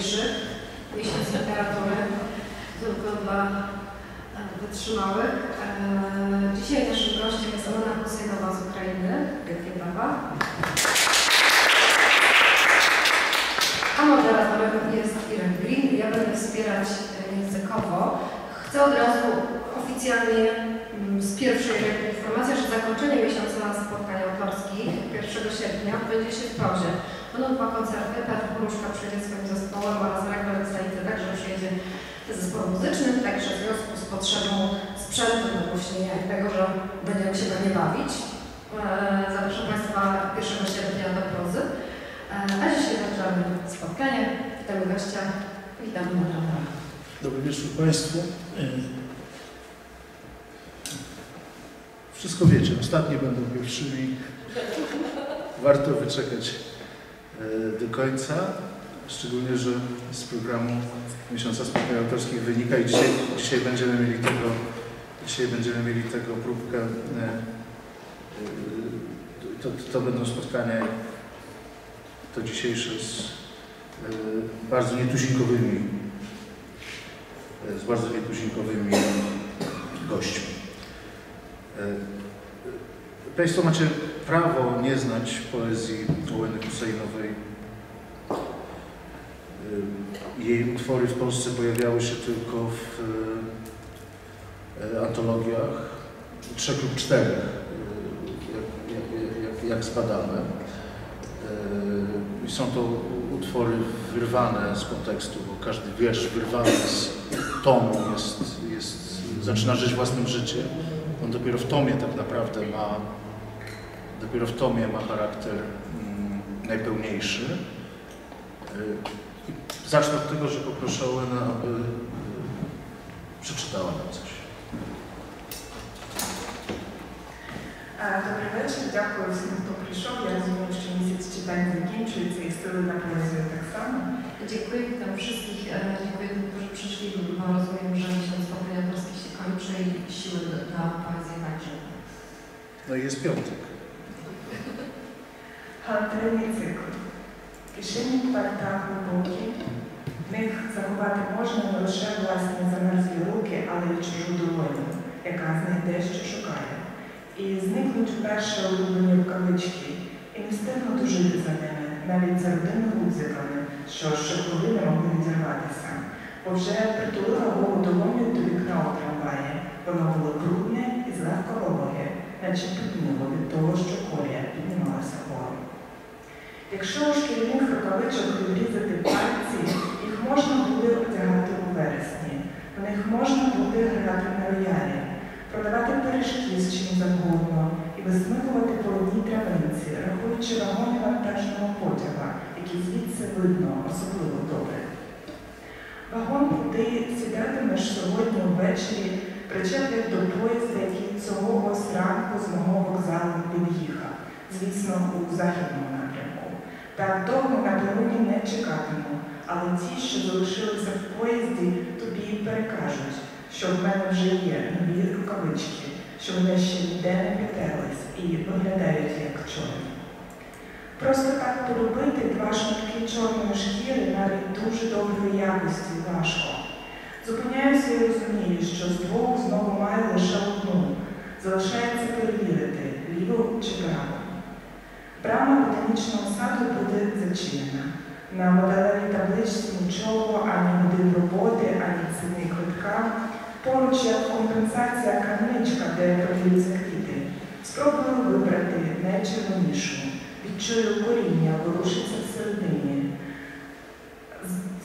cieplejszy miesiąc temperatury, tylko dla e, wytrzymałych. E, dzisiaj naszym gościem jest Olena Husynowa z Ukrainy. Wielkie brawa. A moderatorem jest Irek Green. Ja będę wspierać e, językowo. Chcę od razu oficjalnie mm, z pierwszej ręki że zakończenie miesiąca spotkań autorskich 1 sierpnia odbędzie się w Prozie. Będą dwa koncerty, Petr Poruszka przyjedzie swoim zespołem oraz Ragnar Stanice także przyjedzie z zespołem muzycznym, także w związku z potrzebą sprzętu nagłośnienia i tego, że będziemy się pewnie bawić. Eee, zapraszam Państwa 1 sierpnia do Prozy. Eee, a dzisiaj zaczynamy spotkanie. Witamy gościa. Witamy moderatora. Dobry wieczór Państwu. Wszystko wiecie, ostatnie będą pierwszymi. Warto wyczekać e, do końca, szczególnie, że z programu Miesiąca Spotkań Autorskich wynika i dzisiaj, dzisiaj będziemy mieli tego, dzisiaj będziemy mieli tego próbkę. e, e, To, to będą spotkania, to dzisiejsze z e, bardzo nietuzinkowymi z bardzo nietuzinkowymi gośćmi. E, Państwo macie prawo nie znać poezji Ołeny Husejnowej. E, Jej utwory w Polsce pojawiały się tylko w e, antologiach, trzech lub czterech, jak, jak, jak, jak zbadamy. I są to utwory wyrwane z kontekstu, bo każdy wiersz wyrwany z tomu jest, jest, zaczyna żyć własnym życiem. On dopiero w tomie tak naprawdę ma, Dopiero w tomie ma charakter mm, najpełniejszy. Y, zacznę od tego, że poproszę Ołena, aby y, przeczytała nam coś. Dobry wieczór, dziękuję wszystkim, kto przyszedł. Ja rozumiem, że miesiąc czytań zakończył, co jest tyle na poezję tak samo. Dziękuję, witam wszystkich. E, dziękuję tym, którzy przyszli, bo rozumiem, że miesiąc pokoju się kończy i siły dla poezji także. No i jest piątek. Галантерейний цикл. Кишені парта глибокі. В них заховати можна не лише власні замерзлі руки, але й чужу долоню, яка з них дещо шукає. І зникнуть вперше улюблені рукавички, і не встигнуть жити за ними, навіть за родинними гудзиками, що щохвилини могли відірватися. Бо вже притулила голову долоню до вікна у трамваї. Воно було брудне і злегка вологе, наче підмило від того, що колія піднімалася вгору. Якщо у шкільних рукавичок відрізати пальці, їх можна буде одягати у вересні, в них можна буде грати на роялі, продавати пиріжки з чим завгодно і висмикувати по одній травинці, рахуючи вагони вантажного потяга, які звідси видно особливо добре. Вагон, куди сідатимеш сьогодні ввечері, причеплять до поїзда, який цього зранку з мого вокзалу під'їхав, звісно, у західному напрямку. Так довго на пероні не чекатиму, але ті, що залишилися в поїзді, тобі перекажуть, що в мене вже є нові рукавички, що вони ще ніде не підтерлись і виглядають як чорні. Просто так полюбити два шматки чорної шкіри навіть дуже доброї якості важко. Зупиняюся і розумію, що з двох знову маю лише одну. Залишається перевірити, ліву чи праву. Брама ботанічного саду буде зачинена. На моделевій табличці нічого, ані годин роботи, ані ціни квитка. Поруч як компенсація крамничка, де продаються квіти. Спробую вибрати найчервонішу. Відчую коріння, ворушиться всередині.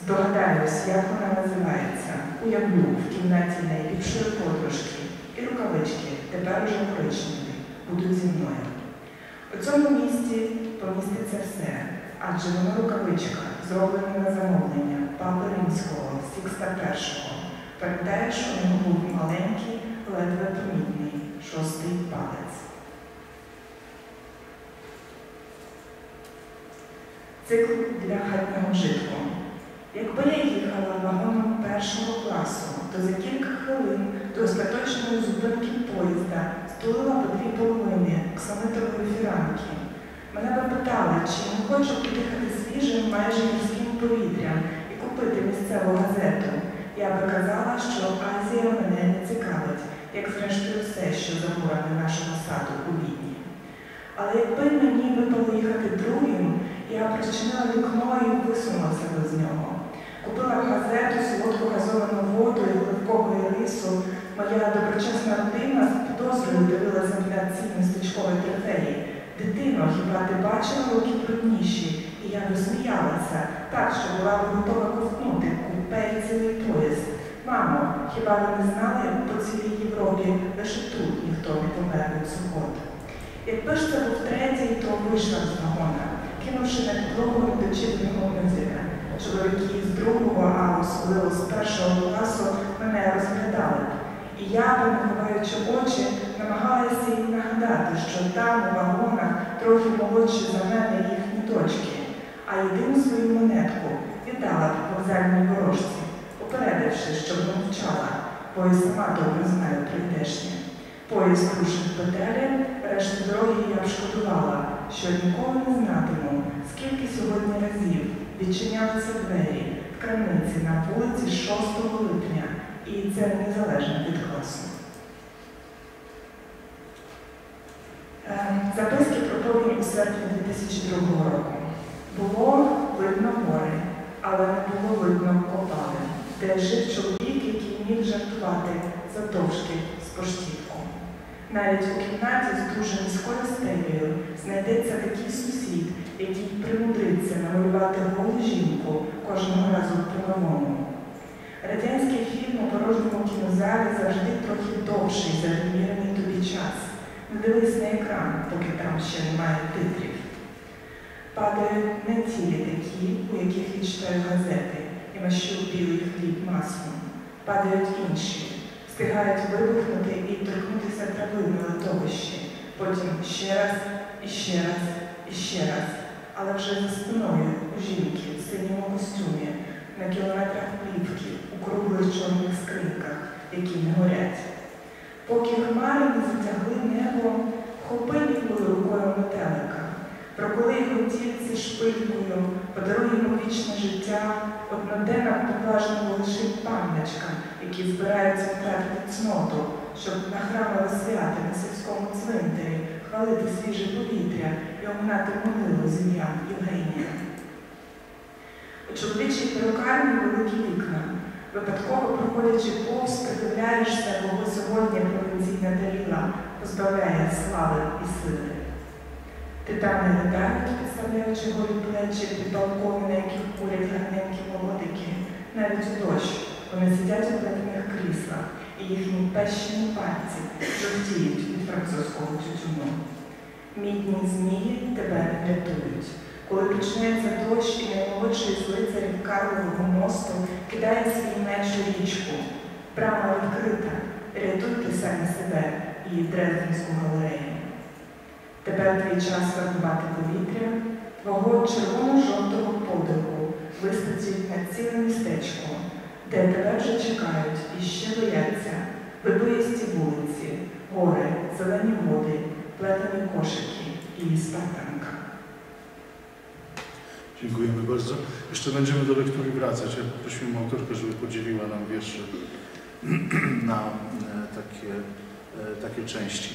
Здогадаюсь, як вона називається. Уявлю в кімнаті найліпшої подружки. І рукавички, тепер уже коричневі, будуть зі мною. У цьому місті поміститься все, адже воно рукавичка, зроблена на замовлення Папи Римського, Сікста І. Пам'ятаєш, у нього був маленький, ледве помітний, шостий палець. Цикл для хатнього житку. Якби я їхала вагоном першого класу, то за кілька хвилин до остаточної зупинки поїзда стулила по дві половини ксаметрової фіранки. Мене би питали, чи не хочу подихати свіжим майже міським повітрям і купити місцеву газету, я би казала, що Азія мене не цікавить, як зрештою все, що за горами нашого саду у Відні. Але якби мені випало їхати другим, я причинила вікно і висунулася з нього. Купила газету, солодку газовану воду і рису. Моя доброчесна родина з підозрою дивилася на ці містечкові трофеї. Дитино, хіба ти бачила руки брудніші? І я висміялася, так, що була б готова ковтнути купе і цілий поїзд. Мамо, хіба ви не знали, як по цілій Європі лише тут ніхто не помер від сухот? Якби ж це був третій, то вийшла з вагона, кинувши на підлогу недочитаного музика. Чоловіки з другого, а особливо з першого класу мене розглядали. І я, не очі, намагалася їм нагадати, що там у вагонах трохи молодші за мене їхні дочки, а єдину свою монетку віддала б вокзальній ворожці, попередивши, щоб мовчала, бо і сама добре знаю прийдешнє. Поїзд рушив петелі, решту дороги я б шкодувала, що ніколи не знатиму, скільки сьогодні разів відчинялися двері в крамниці на вулиці 6 липня, і це незалежно від класу. Е, Записки про у серпні 2002 року. Було видно гори, але не було видно копали, де жив чоловік, який міг жартувати завдовжки з поштівку. Навіть у кімнаті з дуже низькою стелею знайдеться такий сусід, який примудриться намалювати голу жінку кожного разу по-новому. Радянський фільм у порожньому кінозалі завжди трохи довший за відмірений тобі час. Не дивись на екран, поки там ще немає титрів. Падають не ті літаки, у яких я читаю газети і мащу білий хліб маслом. Падають інші, встигають вибухнути і торкнутися трави на литовищі, потім ще раз, і ще раз, і ще раз, але вже за спиною у жінки в синьому костюмі, на кілометрах плівки, у круглих чорних скриньках, які не горять. Поки хмари не затягли небо, хопи лівою рукою метелика, проколи його тільці шпилькою, подарує йому вічне життя, одноденна поблажного лишить пам'ячка, які збираються втратити цноту, щоб на храмове свято на сільському цвинтарі хвалити свіже повітря і оминати могилу з ім'ям Євгенія. У чоловічій перукарні великі вікна. Випадково проходячи повз, придивляєшся, бо сьогодні провінційна даріла позбавляє слави і сили. Ти там не летають, підставляючи голі плечі під балкони, на яких курять гарненькі молодики. Навіть у дощ вони сидять у плетених кріслах, і їхні пещені пальці жовтіють від французького тютюну. Мідні змії тебе не врятують. Коли почнеться дощ і наймолодший з лицарів Карлового мосту кидає свій меч у річку. Брама відкрита, рятуйте самі себе і Дрезденську галерею. Тепер твій час вартувати повітря, твого червоно-жовтого подиху вистачить на ціле містечко, де тебе вже чекають і ще бояться вибоїсті вулиці, гори, зелені води, плетені кошики і спартанка. Dziękujemy bardzo. Jeszcze będziemy do lektury wracać. Ja poprosiłem autorkę, żeby podzieliła nam wiersze na e, takie, e, takie części.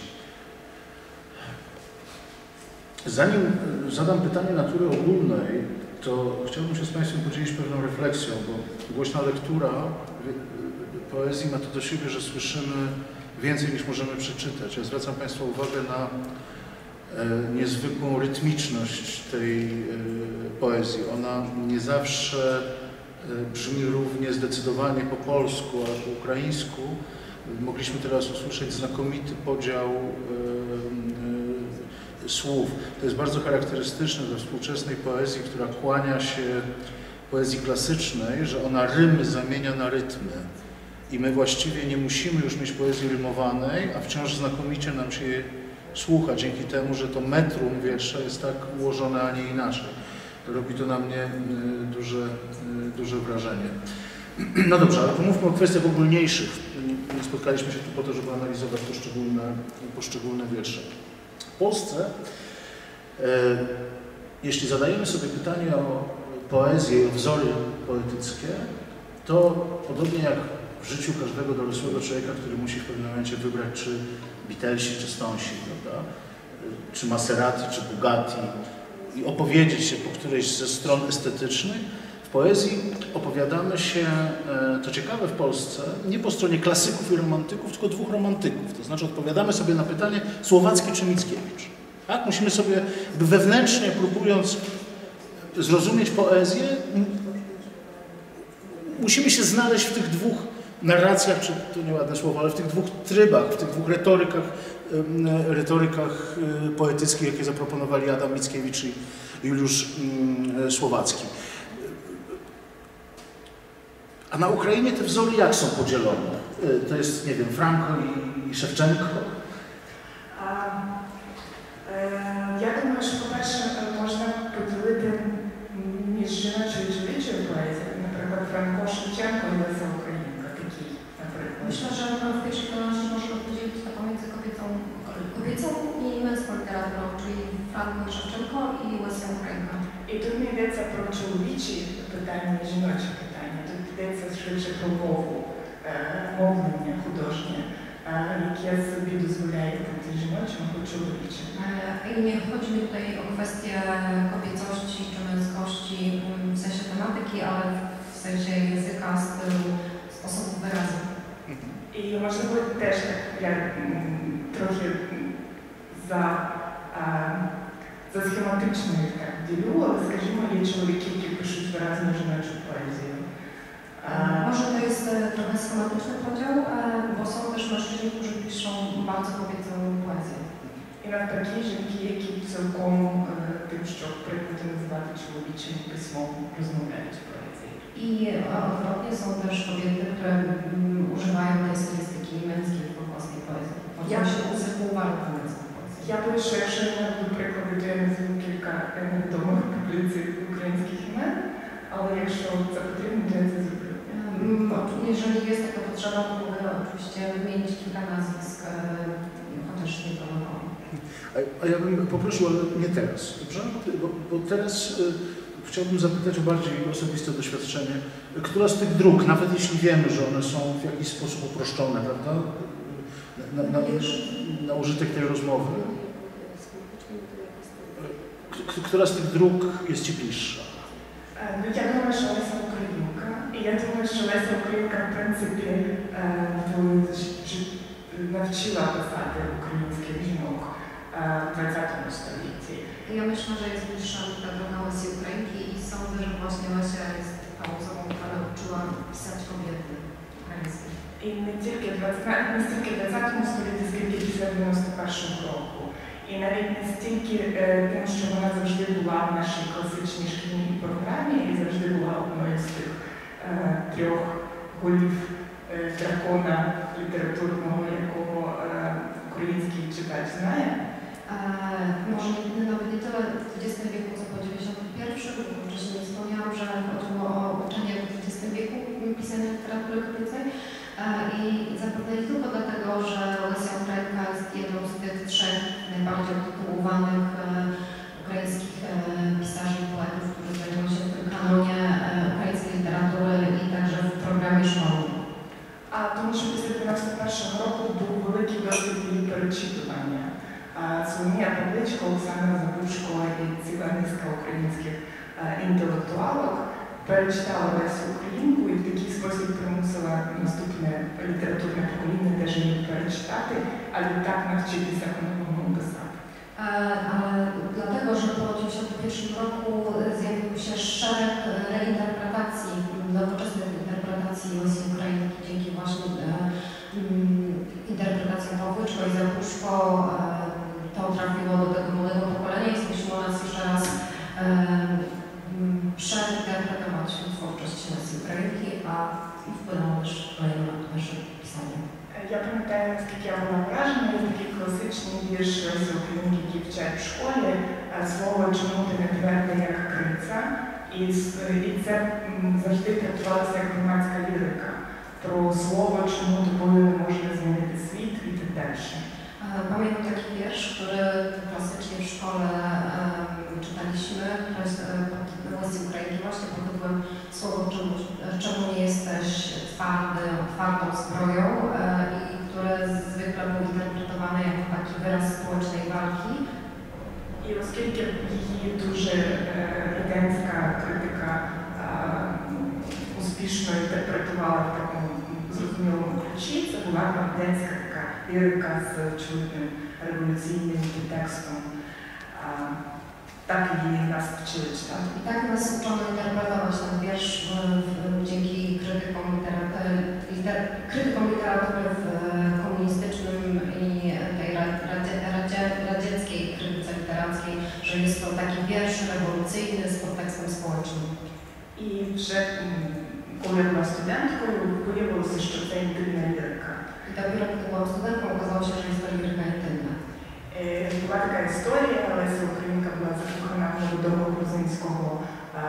Zanim e, zadam pytanie natury ogólnej, to chciałbym się z Państwem podzielić pewną refleksją, bo głośna lektura poezji ma to do siebie, że słyszymy więcej niż możemy przeczytać. Ja zwracam Państwa uwagę na e, niezwykłą rytmiczność tej e, poezji. Ona nie zawsze e, brzmi równie zdecydowanie po polsku, a po ukraińsku. Mogliśmy teraz usłyszeć znakomity podział słów. To jest bardzo charakterystyczne dla współczesnej poezji, która kłania się poezji klasycznej, że ona rymy zamienia na rytmy. I my właściwie nie musimy już mieć poezji rymowanej, a wciąż znakomicie nam się słucha, dzięki temu, że to metrum wiersza jest tak ułożone, a nie inaczej. Robi to na mnie y, duże, y, duże wrażenie. No dobrze, ale pomówmy o kwestiach ogólniejszych. Nie, nie spotkaliśmy się tu po to, żeby analizować poszczególne, poszczególne wiersze. Polsce, e, jeśli zadajemy sobie pytanie o poezję i o wzory poetyckie, to podobnie jak w życiu każdego dorosłego człowieka, który musi w pewnym momencie wybrać, czy Beatlesi, czy Stonesi, prawda? czy Maserati, czy Bugatti i opowiedzieć się po którejś ze stron estetycznych, poezji opowiadamy się, e, to ciekawe w Polsce, nie po stronie klasyków i romantyków, tylko dwóch romantyków. To znaczy odpowiadamy sobie na pytanie Słowacki czy Mickiewicz. Tak? Musimy sobie wewnętrznie próbując zrozumieć poezję, musimy się znaleźć w tych dwóch narracjach, czy to nieładne słowo, ale w tych dwóch trybach, w tych dwóch retorykach, retorykach y, poetyckich, jakie zaproponowali Adam Mickiewicz i Juliusz Słowacki. A na Ukrainie te wzory jak są podzielone? Y, to jest, nie wiem, Franko i Szewczenko? А, е, Я думаю, що, по-перше, можна поділити між жіночою і чоловічою поезією. Наприклад, Франко Шевченко і Леся Українка такі, наприклад. Myślę, że w pierwszej kolejności można podzielić to pomiędzy kobiecą, kobiecą i męską literaturą, czyli Franką Szewczenko i Łesią Ukrainką. І тут не йдеться про чоловічі питання, і жіночі питання. Тут йдеться швидше про мову, е, мовлення художнє, е, яке собі дозволяє бути жіночим або чоловічим. E, I nie chodzi mi tutaj o kwestię kobiecości czy męskości mm, w sensie tematyki, ale w sensie języka, stylu, sposobu wyrazu. І можливо теж так я м, трохи м, за, а, за схематичною так ділю, але скажімо, є чоловіки, які пишуть виразно жіночу поезію. А, Może to jest e, trochę schematyczny podział, e, bo są też mężczyźni, którzy piszą bardzo kobiecą poezję. І навпаки, жінки, які цілком е, тим, що прийнято називати чоловічим письмом, розмовляють поезії. I e, odwrotnie są też kobiety, które mm, używają tej stylistyki męskiej w polskiej poezji. Ja- Ja się usypuwają tę męską poezję. Я би ще, якщо я наведу приклади, то я назву кілька е, невідомих публіцій українських імен, але якщо це потрібно, то я це зроблю. jeżeli jest taka potrzeba, to mogę oczywiście wymienić kilka nazwisk, e, chociaż nie to a ja bym poprosił, ale nie teraz, dobrze? Bo, bo teraz e, chciałbym zapytać o bardziej osobiste doświadczenie. Która z tych dróg, nawet jeśli wiemy, że one są w jakiś sposób uproszczone, prawda? Na, na, na użytek tej rozmowy. Która z tych dróg jest Ci bliższa? Jak na marszałek думаю, що Леся Українка. І я думаю, що Леся Українка, в принципі, е, в- чи- навчила писати українських жінок е, в 20 столітті. Ja myślę, że jest bliższa mi ta droga Łysy Ukrainki i sądzę, że właśnie Łysia jest tą osobą, która uczyła pisać kobiety ukraińskie. І не тільки в 20, не стільки в 20 столітті, скільки після 91 року. І навіть не стільки е, тим, що вона завжди була в нашій класичній шкільній програмі і завжди була одною з тих е, трьох голів е, дракона літературного, якого е, український читач знає. E, może nie, nawet nie tyle w XX wieku, co po XIX, bo wcześniej nie wspomniałam, że chodziło o uczenie w XX wieku pisania literatury kobiecej. E, I zapewne nie tylko dlatego, że Łysia Ukrainka jest jedną z tych trzech najbardziej utytułowanych e, ukraińskich Соломія Павличко, Оксана Забушко і ціла низка українських е, інтелектуалок перечитала Лесю Українку і в такий спосіб примусила наступне літературне покоління теж її перечитати, а відтак навчитися по-новому писати. Dlatego, że po 1991 roku zjawił się szereg reinterpretacji, nowoczesnych interpretacji Łysy Ukrainki dzięki właśnie interpretacjom Pawłyczko i Zapuszko. Я пам'ятаю, наскільки я була вражена, є такий класичний вірш Лесі Українки, який вчать в школі, е, слово чому ти не тверде, як криця. І, це завжди трактувалося як громадська лірика про слово, чому тобою не можна змінити світ і так далі. E, Pamiętam taki wiersz, który klasycznie w szkole em, czytaliśmy, to jest e, pod Łysy Ukrainki właśnie pod tytułem Słowo czemu, czemu nie jest coś twardym, twardą zbroją e, i które zwykle były interpretowane jako taki wyraz społecznej walki. І оскільки її дуже е, радянська критика е, успішно інтерпретувала в такому зрозумілому ключі, це була радянська Wielka z człowiekiem rewolucyjnym tekstom. Taki nas przeczytał. I tak nas uczono interpretować ten wiersz w, dzięki krytykom, e, krytykom literatury w e, komunistycznym i tej radzie, radzie, radzieckiej krytyce literackiej, że jest to taki wiersz rewolucyjny z kontekstem społecznym. I że um, uległa studentką, wpłynęło ze szczepień kryminalnego. Okazało się, że jest to liryka intymna. Е, Була така історія, Леся Українка була закохана в молодого грузинського е,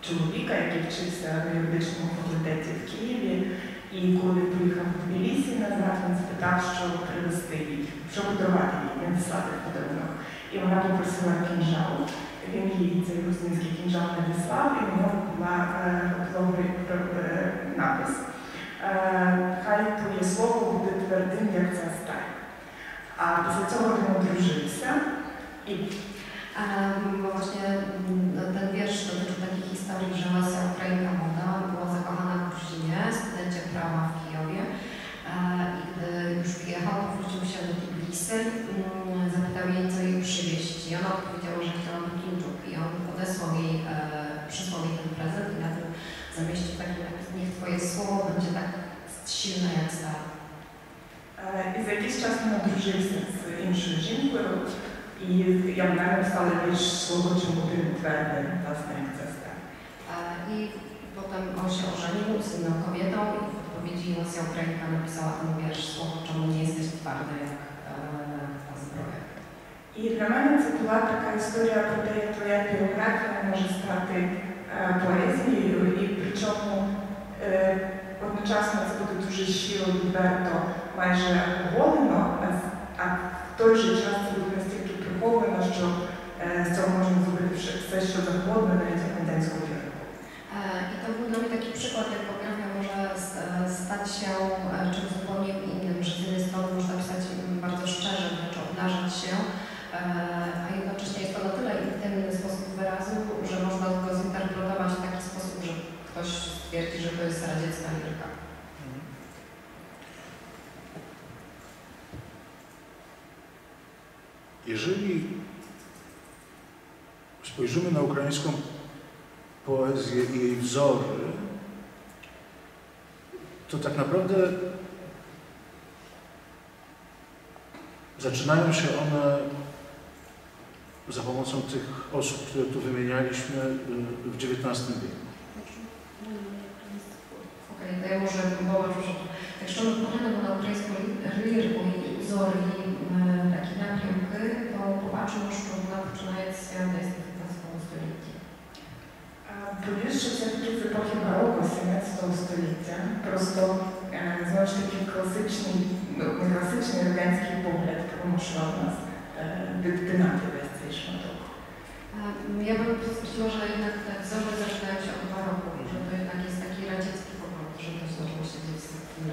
чоловіка, який вчився на юридичному факультеті в Києві. І коли приїхав в Тбілісі назад, він спитав, що привезти їй, що подарувати їй, надіслати в подарунок. І вона попросила кінжал. Він їй цей грузинський кінжал надіслав, і в нього була е, добрий е, напис. Е, Хай твоє слово буде твердим, як ця сталь. А після цього він одружився і Um, bo właśnie mm, ten wiersz dotyczy takiej historii, że Lesia Ukrainka jest czas na drużyznę z Imszyrzynku i ja miałem stale wiesz słowo, czy mówimy twerdy własnych cestach. Tak, I potem on się ożenił z inną kobietą i w odpowiedzi Rosja Ukrainka napisała ten wiersz słowo, czemu nie jesteś twardy jak e, ta zbroja. I dla mnie to była taka historia, podaje to biografia może straty e, poezji i, i przyczemu e, odnoczasno to były duże siły, Berto майже оголено, а, з- а в той же час це буде настільки приховано, що е, з цього можна зробити все, все, що завгодно, навіть радянську лірику. E, I to był dla mnie taki przykład, jak fotografia może s- e, stać się e, czymś zupełnie innym, że z jednej strony można pisać mm, bardzo szczerze, wręcz obnażać się, e, a jednocześnie jest to na tyle intymny sposób wyrazu, że można go zinterpretować w taki sposób, że ktoś stwierdzi, że to jest radziecka liryka. Jeżeli spojrzymy na ukraińską poezję i jej wzory, to tak naprawdę zaczynają się one za pomocą tych osób, które tu wymienialiśmy y, w XIX wieku. Okej, to ja może, bo może, якщо ми поглянемо на українську лі- лірику і узори, то побачимо, що вона починається десь в 15 столітті. Повірш, що все-таки з епохи бароко 17 століття. Просто е, знову ж таки класичний, ну не класичний радянський погляд, тому що в нас е, дитинати весь цей шматок. E, Ja bym stwierdziła, że jednak te wzory zaczynają się od baroku i że to jednak jest taki radziecki pogląd, że to zaczęło się dziać z tym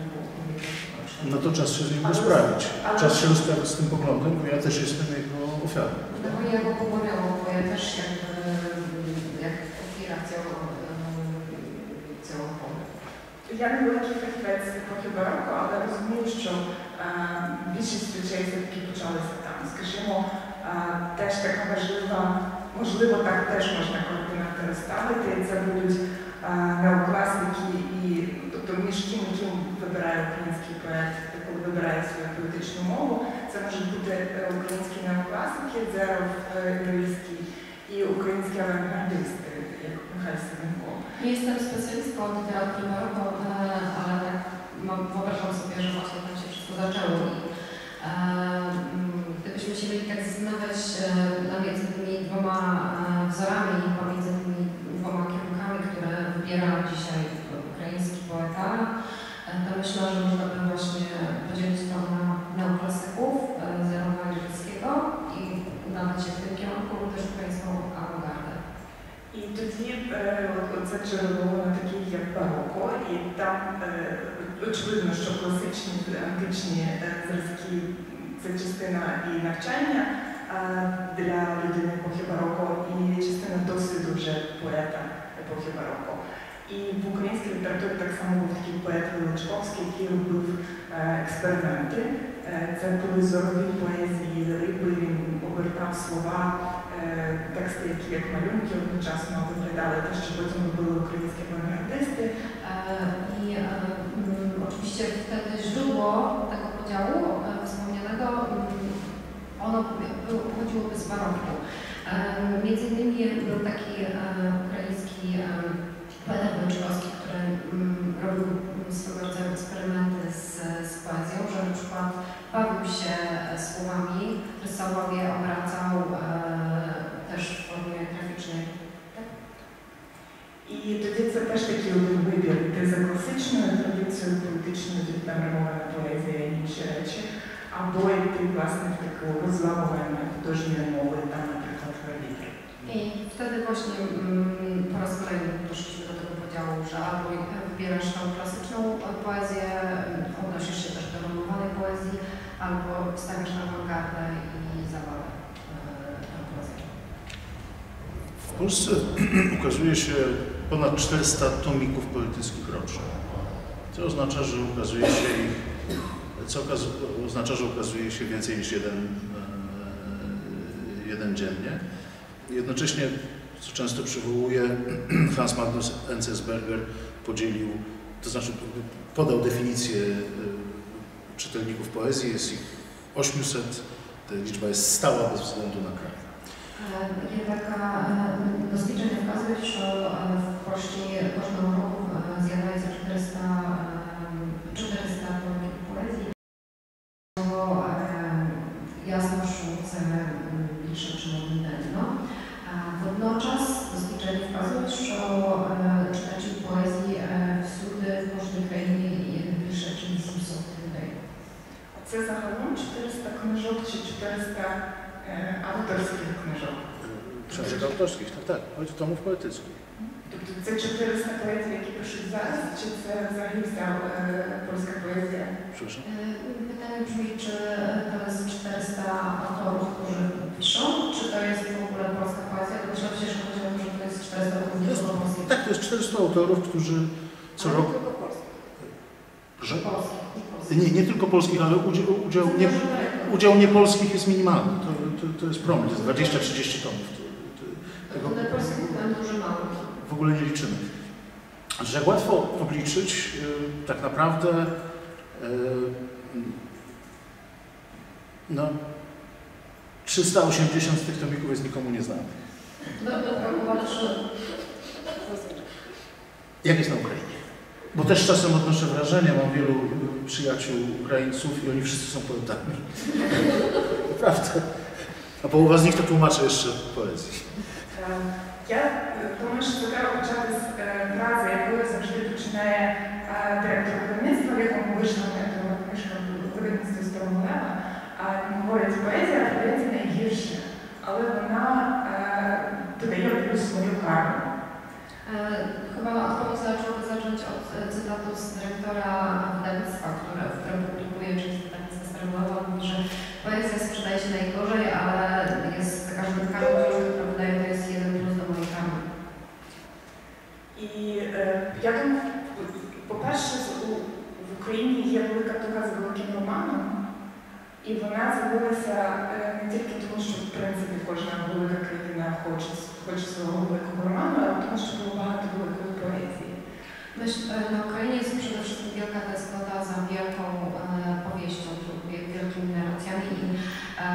No to czas się z nim rozprawić. Czas się rozprawić z tym poglądem, bo ja też jestem jego ofiarą. No bo ja go pomawiałam, bo ja też jakby, jak ofiara całą, całą Я не великий фахівець з епохи бароко, але розумію, що е, більшість речей все-таки почалися там. Скажімо, е, теж така важлива, можливо, так теж можна координати розставити. Це будуть е, неокласики і тобто між ким і ким вибирає український поет, коли вибирає свою поетичну мову. Це можуть бути е, українські неокласики, Дзеров, е, Іллійський і українські авангардисти, як Михайло Семенко. Nie jestem specjalistką od literatury baroko, e, ale tak mam, wyobrażam sobie, że właśnie tam się wszystko zaczęło i e, mm, gdybyśmy się mieli tak zastanawiać e, między tymi dwoma e, wzorami, to myślę, że można by właśnie podzielić to na neoklasyków e, Zerona Grzybskiego i udać się w tym kierunku, też ukraińską awangardę. І тоді е, це джерело на такій є бароко, і там е, очевидно, що класичні античні е, зразки це частина і навчання е, для людини епохи бароко, і частина досвіду вже поета епохи бароко. І в українській літературі так само був такий поет Величковський, який робив е, експерименти. Е, Це були зорові поезії, риби, він обертав слова, е, тексти, які як малюнки одночасно виглядали те, що потім робили українські авангардисти. E, I e, mm, oczywiście wtedy źródło tego podziału e, wspomnianego, mm, ono było, pochodziłoby z baroku. E, Między innymi był taki e, ukraiński e, poeta Wojciechowski, który mm, robił mm, swego rodzaju eksperymenty z, z poezją, że na przykład bawił się e, słowami, rysował je, obracał e, też w formie graficznej. І тоді це теж такий один вибір йти за класичною традицією поетичною, тоді там римована поезія і інші речі, або йти власне в таку розламування художньої мови, там, наприклад, валіки. I wtedy właśnie mm, po raz kolejny albo wybierasz tą klasyczną poezję, mm, odnosisz się też do rymowanej poezji, albo stawiasz na awangardę i zabawę e, tą poezję. W Polsce ukazuje się ponad 400 tomików poetyckich rocznie. To oznacza, że ukazuje się ich, co oznacza, że ukazuje się więcej niż jeden, e, jeden dziennie. Jednocześnie, co często przywołuje, Franz Magnus Enzensberger podzielił, to znaczy podał definicję e, czytelników poezji, jest ich 800, ta liczba jest stała bez względu na kraj. Jednak e, doświadczenia wskazują, że e, w Polsce można 400 книжок чи 400 е, авторських книжок. Książek autorskich, tak, tak, chodzi o tomów poetyckich. Тобто це 400 поетів, які пишуть зараз, чи це взагалі вся е, польська поезія? Przepraszam. E, Pytanie brzmi, czy to jest 400 autorów, którzy piszą, czy to jest w ogóle polska poezja? Domyślam się, że chodzi o to, że to jest 400 autorów Jest- tylko polskich. Tak, to jest 400 autorów, którzy co Ale roku... tylko polskich. Że? Polskich, nie polskich. Nie, nie tylko polskich, ale udział, udział, nie, udział niepolskich jest minimalny. To, to, to jest to jest 20-30 tomów. To, to, tego w ogóle nie liczymy. Że łatwo obliczyć, y, tak naprawdę y, no, 380 z tych tomików jest nikomu nieznanych. No, no. Jak jest na Ukrainie? Bo też czasem odnoszę wrażenie, mam wielu y, przyjaciół Ukraińców i oni wszyscy są poetami. Naprawdę. A połowa z nich to tłumaczy jeszcze poezji. Е, Я думаю, що це треба почати з е, фрази, якою завжди починає е, директор видавництва, в якому вийшла моя книжка в видавництві «Старого лева». А Він говорить, поезія продається найгірше, але вона е, додає плюс свою карму. E, Chyba odpowiedź należałoby zacząć od e, cytatu z dyrektora wydawnictwa, które, w którym publikuje, czyli z wydawnictwa Starego On mówi, że poezja sprzedaje się najgorzej, ale jest za każdym każdą książkę, którą wydaje, to jest jeden plus do mojej karmy. І е, я думаю, по-перше, з- у, в Україні є велика туга за великим романом, і вона з'явилася е, не тільки тому, що в принципі кожна велика країна хоче, хоче свого великого роману, але тому, що Myśl, e, na Ukrainie jest przede wszystkim wielka tęsknota za wielką e, powieścią, wie- wielkimi narracjami i e,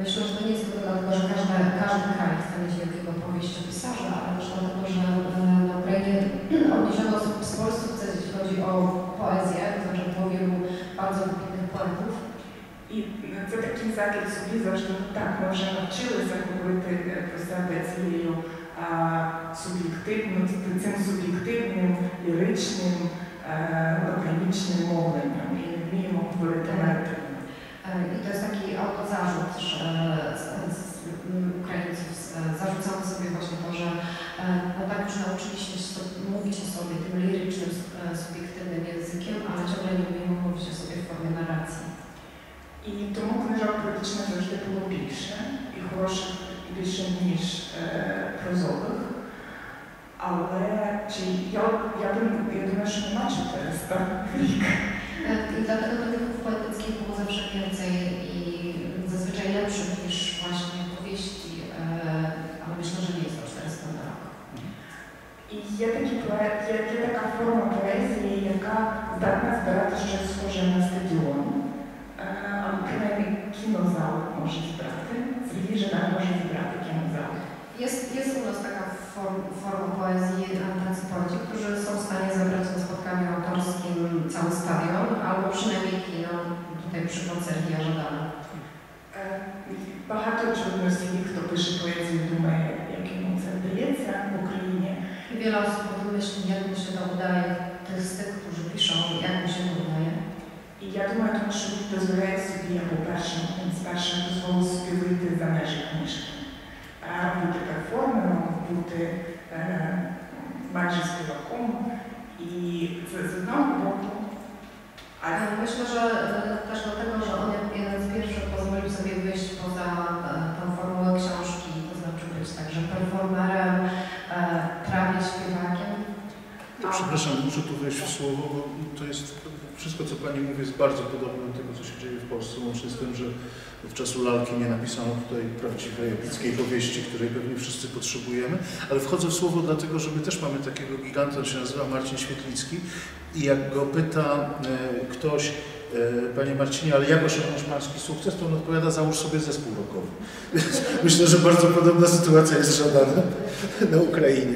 myślę, że to nie jest tylko dlatego, że każdy, każdy kraj chce mieć wielkiego powieściopisarza, ale też dlatego, że e, na Ukrainie odniesiono spory sukces, jeśli chodzi o poezję, to znaczy było wielu bardzo wybitnych poetów. І це такий закид собі завжди «Ну так, ми вже навчилися говорити е, про себе цією а, суб'єктивним, цим суб'єктивним, ліричним, е, лаконічним мовленням і не вміємо говорити метрами. E, I to jest taki autozarzut, że z, z, m, Ukraińców z, zarzucamy sobie właśnie to, że e, no tak już nauczyliśmy się mówić mówicie sobie tym lirycznym, e, subiektywnym językiem, ale ciągle nie umiemy mówić o sobie w formie narracji. І тому книжок практично завжди було більше, і хороших і більше, ніж е, прозових. Але чи я, я, дум- я думаю, що нема 400 рік. E, I dlatego gatunków poetyckich było zawsze więcej i zazwyczaj lepszych niż właśnie powieści, e, ale myślę, że nie jest to 400 na rok. І є, такі поe- є, є така форма поезії, яка здатна збирати щось схоже на стадіон. Е, або принаймні кінозал може зібрати. Сергій Жена може зібрати кінозал. Jest, jest u nas taka form, forma poezji tacy poeci, którzy są w stanie zebrać na spotkaniu autorskim cały stadion, albo przynajmniej kino, tutaj przykład Sergija Żadana. Е, і Багато очевидно всіх, хто пише поезію, думає, як йому це вдається в Україні. I wiele osób o tym myśli, jak mu się to udaje, tych z tych, którzy piszą, jak mu się to udaje. І я думаю, тому що він дозволяє собі або першим, один з перших дозволив собі вийти за межі книжки. А бути перформером, бути е, майже співаком. І це з одного боку. А E, Myślę, że e, też dlatego, że on jak jeden z pierwszych pozwolił sobie wyjść poza e, tą formułę książki, to znaczy być także performerem, e, prawie śpiewakiem. Ja przepraszam, muszę tu wejść w słowo, bo to jest wszystko, co Pani mówi, jest bardzo podobne do tego, co się dzieje w Polsce, łącznie z tym, że od czasu lalki nie napisano tutaj prawdziwej epickiej powieści, której pewnie wszyscy potrzebujemy, ale wchodzę w słowo dlatego, że my też mamy takiego giganta, on się nazywa Marcin Świetlicki i jak go pyta e, ktoś, e, Panie Marcinie, ale jak osiągnąć marski sukces, to on odpowiada, załóż sobie zespół rockowy. Myślę, że bardzo podobna sytuacja jest żadana na Ukrainie.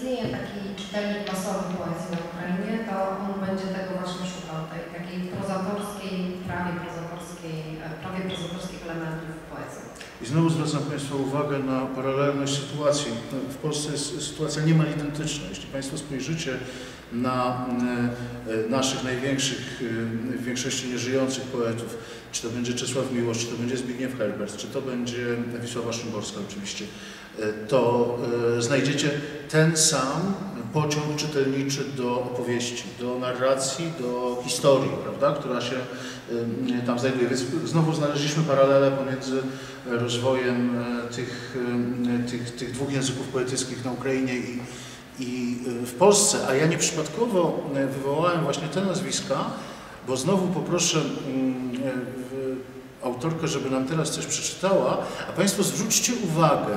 Istnieje taki czytelnik masowy poezji na Ukrainie, to on będzie tego właśnie szukał, tej takiej prozatorskiej, prawie prozatorskiej, e, prawie prozatorskich elementów poezji. I znowu zwracam Państwa uwagę na paralelność sytuacji. W Polsce jest sytuacja niemal identyczna. Jeśli Państwo spojrzycie na e, e, naszych największych, w większości nieżyjących poetów, czy to będzie Czesław Miłosz, czy to będzie Zbigniew Herbert, czy to będzie Wisława Szymborska oczywiście, to e, znajdziecie ten sam pociąg czytelniczy do opowieści, do narracji, do historii, prawda, która się e, tam znajduje. Więc znowu znaleźliśmy paralele pomiędzy rozwojem e, tych, e, tych, tych dwóch języków poetyckich na Ukrainie i, i e, w Polsce. A ja nieprzypadkowo e, wywołałem właśnie te nazwiska, bo znowu poproszę mm, e, autorkę, żeby nam teraz coś przeczytała, a Państwo zwróćcie uwagę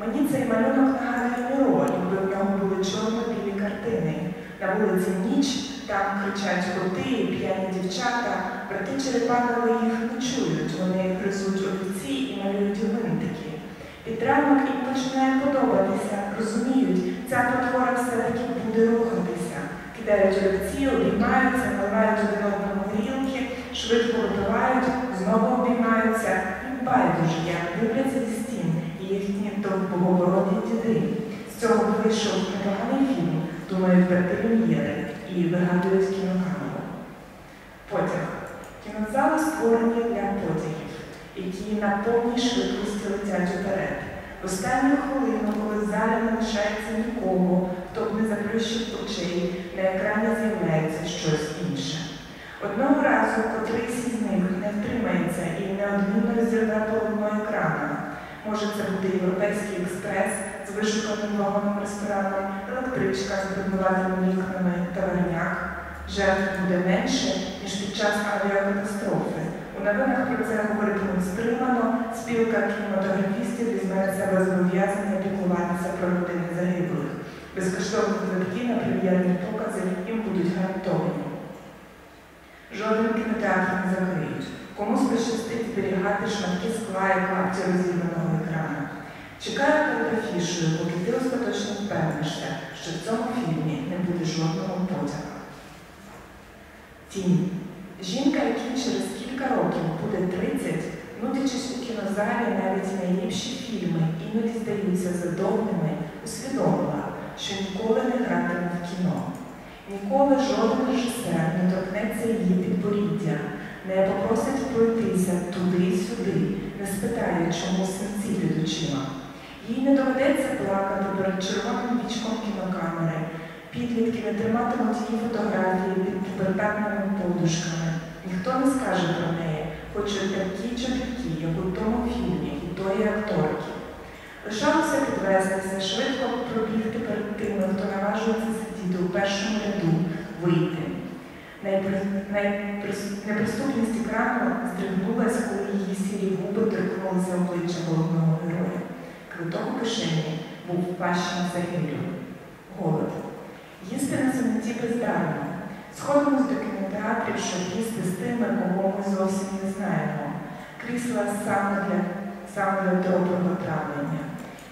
Мені цей малюнок нагадує Міро, якби в нього були чорно-білі картини. На вулиці ніч, там кричать коти, п'яні дівчата. Брати Черепанови їх не чують. Вони гризуть олівці і малюють гвинтики. Під ранок їм починає подобатися, розуміють, ця потвора все-таки буде рухатися. Кидають олівці, обіймаються, наливають один одному горілки, швидко випивають, знову обіймаються і байдуже, як дивляться стін і їхні довгобороді діди. З цього вийшов непоганий фільм, думають брати Люм'єри і вигадують кінокамеру. Потяг. Кінозали створені для потягів які на повній швидкості летять уперед. останню хвилину, коли в залі не лишається нікого, хто б не заплющив очей, на екрані з'являється щось інше. Одного разу котрийсь із них не втримається і неодмінно розірве полотно екрана. Може це бути європейський експрес з вишуканим вагоном рестораном, електричка з бруднуватими вікнами та верняк. Жертв буде менше, ніж під час авіакатастрофи. У новинах про це говоритимуть стримано, спілка кінематографістів візьме на себе зобов'язання піклуватися про родини загиблих. Безкоштовні квитки на прем'єрні покази їм будуть гарантовані. Жоден кінотеатр не закриють. Комусь пощастить зберігати шматки скла і клапті розірваного екрану. Чекаю перед поки ти остаточно впевнишся, що в цьому фільмі не буде жодного потяга. Тінь. Жінка, якій через кілька років буде 30, нудячись у кінозалі навіть найліпші фільми іноді здаються задовними, усвідомила, що ніколи не гратиме в кіно. Ніколи жоден режисер не торкнеться її підборіддя, не попросить пройтися туди-сюди, не спитає, чому синці під очима. Їй не доведеться плакати перед червоним вічком кінокамери. Підлітки не триматимуть її фотографії під пубертатними подушками. Ніхто не скаже про неї, хоч і такі чобітки, як у тому фільмі, у тої акторки. Лишалося підвестися, швидко пробігти перед тими, хто наважується сидіти у першому ряду, вийти. Неприступність екрану здригнулася, коли її сірі губи торкнулися обличчя головного героя. Квиток у кишені був важчим за гілю. Голод. Їсти на самоті бездарно. Сходимось до кінотеатрів, щоб їсти з тими, кого ми зовсім не знаємо. Крісла саме для, саме для доброго травлення.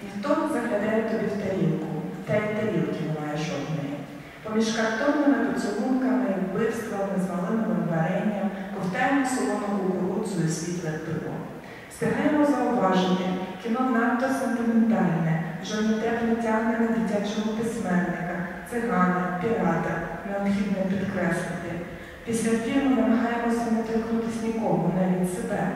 Ніхто не заглядає тобі в тарілку, та й тарілки немає жодної. Поміж картонними поцілунками, вбивствами з малиновим варенням ковтаємо солону кукурудзу і світле пиво. Встигаємо зауважити, кіно надто сентиментальне, вже не тепло тягне на дитячого письменника, цигана, пірата, необхідно підкреслити. Після фільму намагаємося не торкнутися нікого, навіть себе.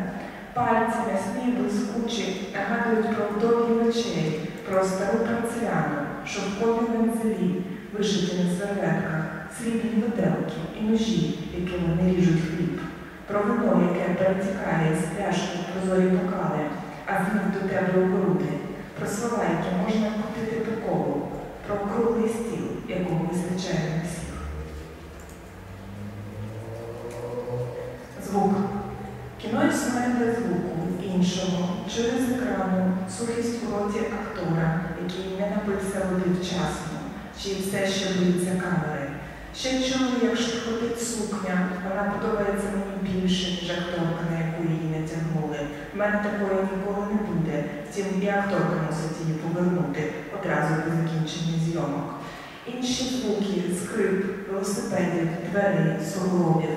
Пальці м'ясні, блискучі, нагадують про вдовгі вечері, про стару порцеляну, шовкові вензелі, вишиті на серветках, срібні виделки і ножі, якими не ріжуть хліб, про вино, яке перетікає з пляшки прозорі бокали, а з до тебе у про слова, які можна крутити по колу, про круглий стіл, якого вистачає на всіх. Звук. Кіно існує без звуку, іншого, через екрану, сухість у роті актора, який не напився води вчасно, чи все ще боїться камери. Ще чую, як шурхотить сукня, вона подобається мені більше, ніж акторка, на яку її не тягнули. В мене такої ніколи не буде, втім і акторка мусить її повернути одразу по закінченні зйомок. Інші звуки, скрип, велосипедів, дверей, сугробів.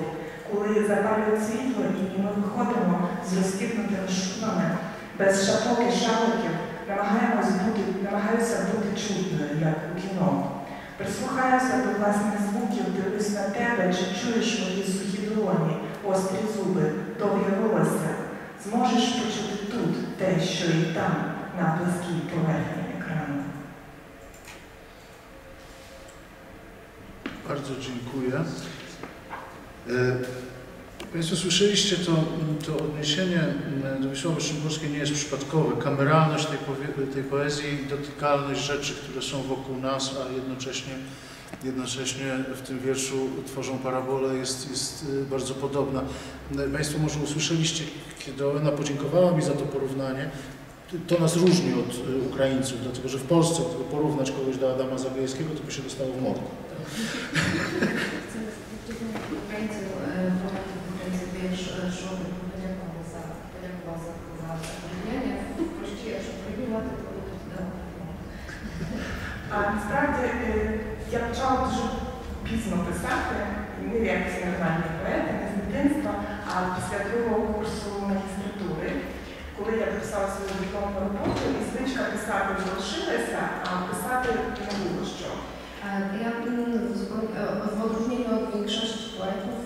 Коли запалюють світло і ми виходимо з розтіпнутими шубами, без шапок і шаликів, намагаємось бути, намагаюся бути чутною, як у кіно. Прислухаюся до власних звуків, дивлюсь на тебе, чи чуєш мої сухі долоні, острі зуби, довге волосся. Зможеш почути тут те, що і там, на пласкій поверхні екрану. Bardzo. Państwo słyszeliście to, to odniesienie do Wisławy Szymborskiej nie jest przypadkowe. Kameralność tej, tej poezji, dotykalność rzeczy, które są wokół nas, a jednocześnie, jednocześnie w tym wierszu tworzą parabolę, jest, jest bardzo podobna. Państwo może usłyszeliście, kiedy ona podziękowała mi za to porównanie, to nas różni od Ukraińców, dlatego że w Polsce, gdyby porównać kogoś do Adama Zabielskiego, to by się dostało w mordkę. Ukraińcy більш жодних подякував за подякував за порівняння. Прості, якщо порівнювати, то А насправді е, я почала дуже пізно писати, не як нормальні поети, не з дитинства, а після другого курсу магістратури, коли я дописала свою дипломну роботу, і звичка писати залишилася, а писати не було що. Ja w zupełnie- e, odróżnieniu od większości poetów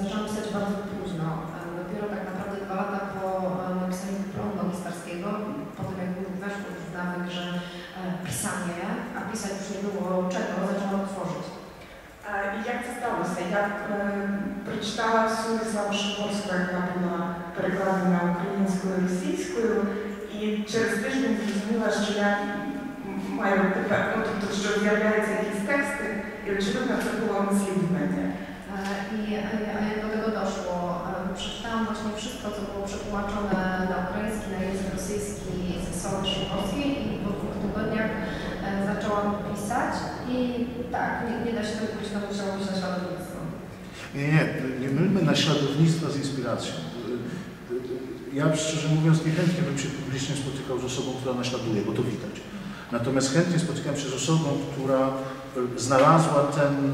zaczęłam pisać bardzo późno. E, Dopiero tak naprawdę dwa lata po e, napisaniu dyplomu magisterskiego, po tym jak weszło pisać już nie było czego, zaczęłam tworzyć. А, І як це сталося? Я е, прочитала всю Віславу Шиморську, яка була перекладена українською і російською, і через тиждень зрозуміла, що я м- маю тепер, ну, тобто, що з'являються якісь тексти, і очевидно це було наслідування. E, I e, jak do tego doszło? E, Przeczytałam właśnie wszystko, co było przetłumaczone na ukraiński, na język rosyjski z Sławy Szymborskiej i po dwóch tygodniach e, zaczęłam pisać i tak, nie, nie da się tego ukryć, to musiało być naśladownictwo. Nie, nie, nie mylmy naśladownictwa z inspiracją. Ja szczerze mówiąc niechętnie bym się publicznie spotykał z osobą, która naśladuje, bo to widać. Natomiast chętnie spotykam się z osobą, która znalazła ten,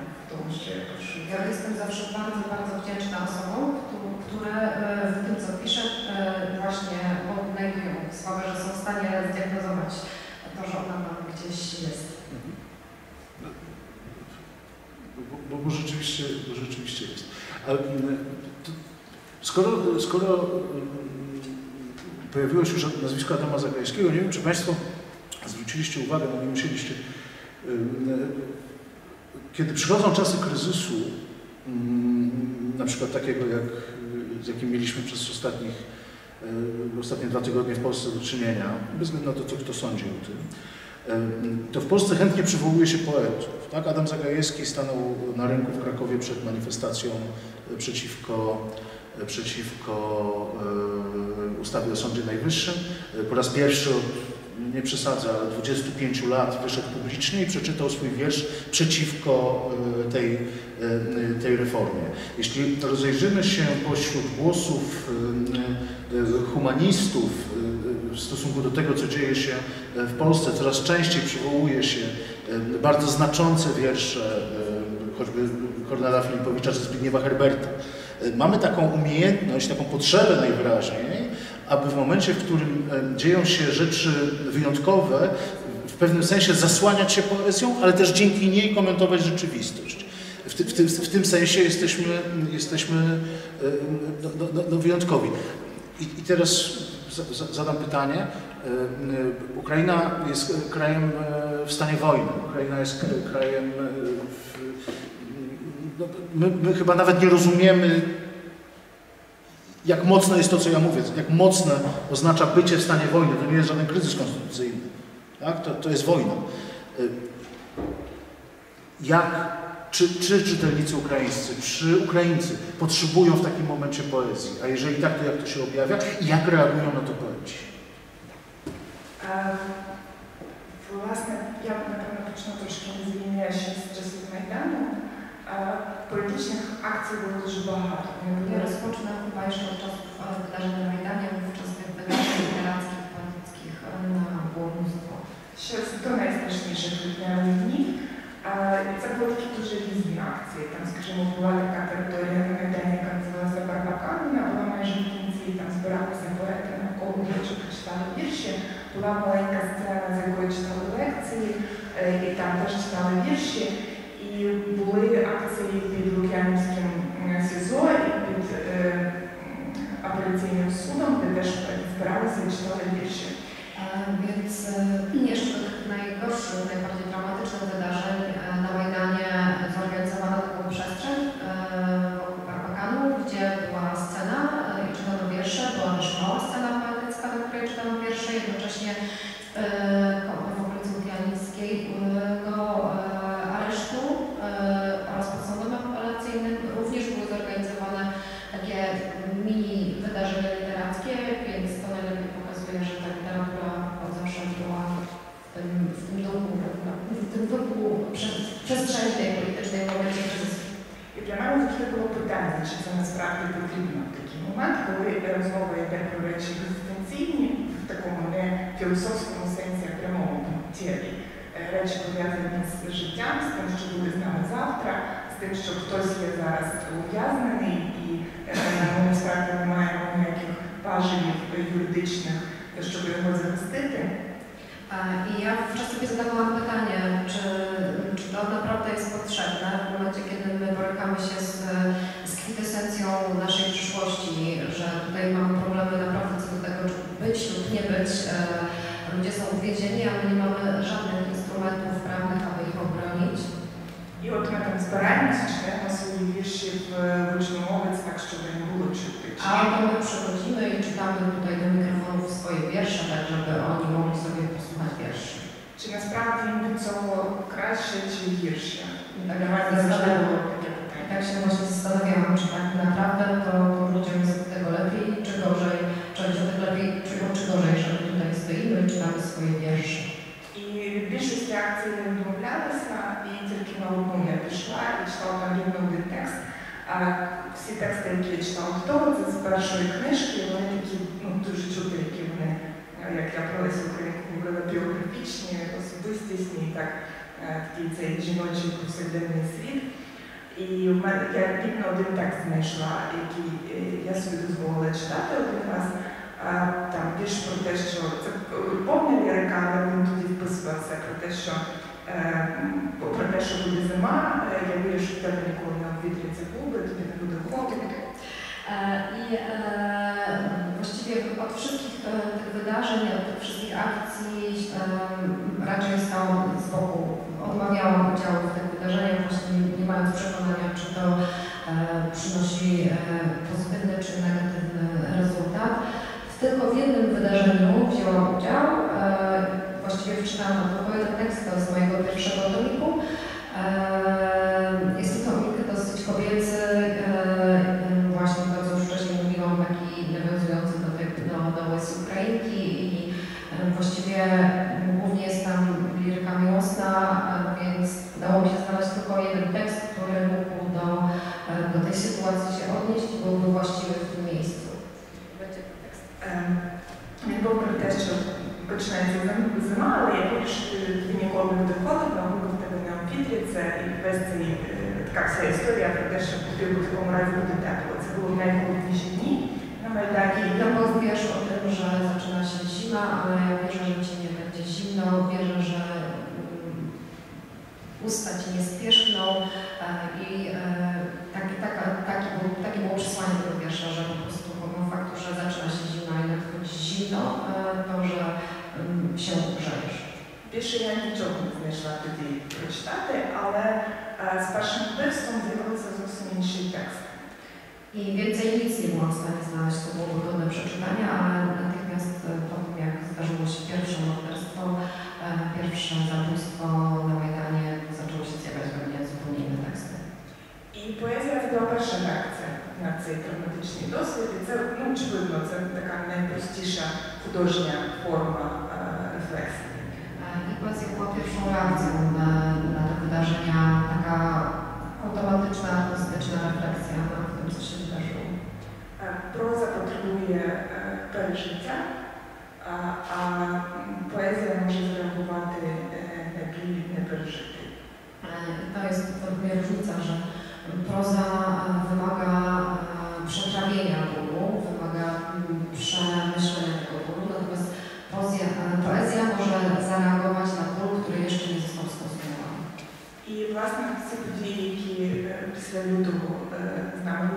którą. Ja jestem zawsze bardzo, bardzo wdzięczna osobom, które e, w tym, co piszę, e, właśnie odnajdują słabe, że są w stanie zdiagnozować to, że ona tam gdzieś jest. Mhm. No, bo, bo, bo, rzeczywiście, bo rzeczywiście jest. Ale, mm, to, skoro, skoro mm, pojawiło się już nazwisko Adama Zagajskiego, nie wiem, czy Państwo zwróciliście uwagę, no nie musieliście mm, kiedy przychodzą czasy kryzysu, ym, na przykład takiego, jak, z jakim mieliśmy przez ostatnich, y, ostatnie dwa tygodnie w Polsce do czynienia, bez względu na to, co kto sądzi o tym, to w Polsce chętnie przywołuje się poetów. Tak? Adam Zagajewski stanął na rynku w Krakowie przed manifestacją e, przeciwko, e, przeciwko e, ustawie o Sądzie Najwyższym. E, Po raz pierwszy od, nie przesadzę, ale 25 lat wyszedł publicznie i przeczytał swój wiersz przeciwko e, tej, e, tej reformie. Jeśli rozejrzymy się pośród głosów e, humanistów w stosunku do tego, co dzieje się w Polsce, coraz częściej przywołuje się bardzo znaczące wiersze choćby Kornela Filipowicza czy Zbigniewa Herberta. Mamy taką umiejętność, taką potrzebę najwyraźniej, aby w momencie, w którym e, dzieją się rzeczy wyjątkowe, w pewnym sensie zasłaniać się poezją, ale też dzięki niej komentować rzeczywistość. W, ty, w, tym, w tym sensie jesteśmy, jesteśmy e, no, no, no, no wyjątkowi. I, I teraz za- za- zadam pytanie. E, Ukraina jest krajem w stanie wojny. Ukraina jest krajem. W, no, my, my chyba nawet nie rozumiemy, jak mocne jest to, co ja mówię, jak mocne oznacza bycie w stanie wojny. To nie jest żaden kryzys konstytucyjny. Tak? To, to jest wojna. Y, jak, czy, czy czytelnicy ukraińscy, czy Ukraińcy potrzebują w takim momencie poezji? A jeżeli tak, to jak to się objawia i jak reagują na to poeci? Własne, ja na pewno zacznę troszkę zmienia się z czasów Majdanu, Е, Політичних акцій було дуже багато. Вони Ja були rozpocznę chyba jeszcze od czasów e, wydarzeń na Majdanie, wówczas tych wydarzeń literackich, polityckich e, na było mnóstwo. ще з до найстрашніших лютневих днів. Е, і Це були такі дуже різні акції. Там, скажімо, була така територія на Майдані, яка називалася Барбакан, вона була майже в кінці, там збиралися поети навколо вірші, читали вірші. Була маленька сцена, з якої читали лекції, е, і там теж читали вірші. І були też tak wybrany znieczulony wierszy. E, więc e, nie jest to tak najgorszy, najbardziej dramatyczny wydarzenie. Od wszystkich e, tych wydarzeń, od tych wszystkich akcji raczej stałam z boku. Odmawiałam udziału w tych wydarzeniach, właśnie nie, mając przekonania, czy to e, przynosi e, pozytywny czy negatywny rezultat. Tylko w jednym wydarzeniu wzięłam udział. Właściwie przeczytałam tylko jeden tekst z mojego pierwszego tomiku. Jest to tomik dosyć kobiecy, e, e, właśnie to, co już wcześniej mówiłam, taki nawiązujący do, tej, do, do łez Ukrainki i e, właściwie głównie jest tam liryka miłosna, e, więc udało mi się znaleźć tylko jeden tekst, który mógł do, e, do tej sytuacji się odnieść i byłby właściwy w tym miejscu. Będzie to tekst. Е, Він був про те, що починається зим- зима, але я вірю, що тобі ніколи не буде холодно, губи в тебе не обвітряться, і весь цей е, така вся історія про те, що тобі в такому разі буде тепло. Це були найхолодніші дні на Майдані. I to był wiersz o tym, że postać niespieszną e, i e, taki, taka, taki, takie było przesłanie tego wiersza, że po prostu pomimo no, faktu, że zaczyna się zima i nadchodzi zimno, e, to że mm, się grzejesz. Wiesz, ja niczego również na tej przeczytaty, ale z waszym tekstem zjawił się zrozumiejszy tekst. I więcej nic nie byłam w stanie znaleźć, to było godne przeczytania, ale natychmiast po tym, jak zdarzyło się pierwsze morderstwo, pierwsze zabójstwo na Majdanie І поезія це була перша реакція на цей травматичний досвід. І це ну, очевидно, це така найпростіша художня форма е, рефлексії. E, I poezja była pierwszą reakcją na, na te wydarzenia, taka automatyczna, artystyczna refleksja nad tym, co się wydarzyło. Е, Проза потребує е, пережиття, а, а м, поезія може зреагувати е, на біль непережитий. E, I to jest według mnie różnica, że Proza e, wymaga e, przetrawienia bólu, wymaga mm, przemyślenia tego bólu, natomiast poezja, e, poezja może zareagować na ból, który jeszcze nie został skonstruowany. I własne psychodziejniki pisania duchu znamy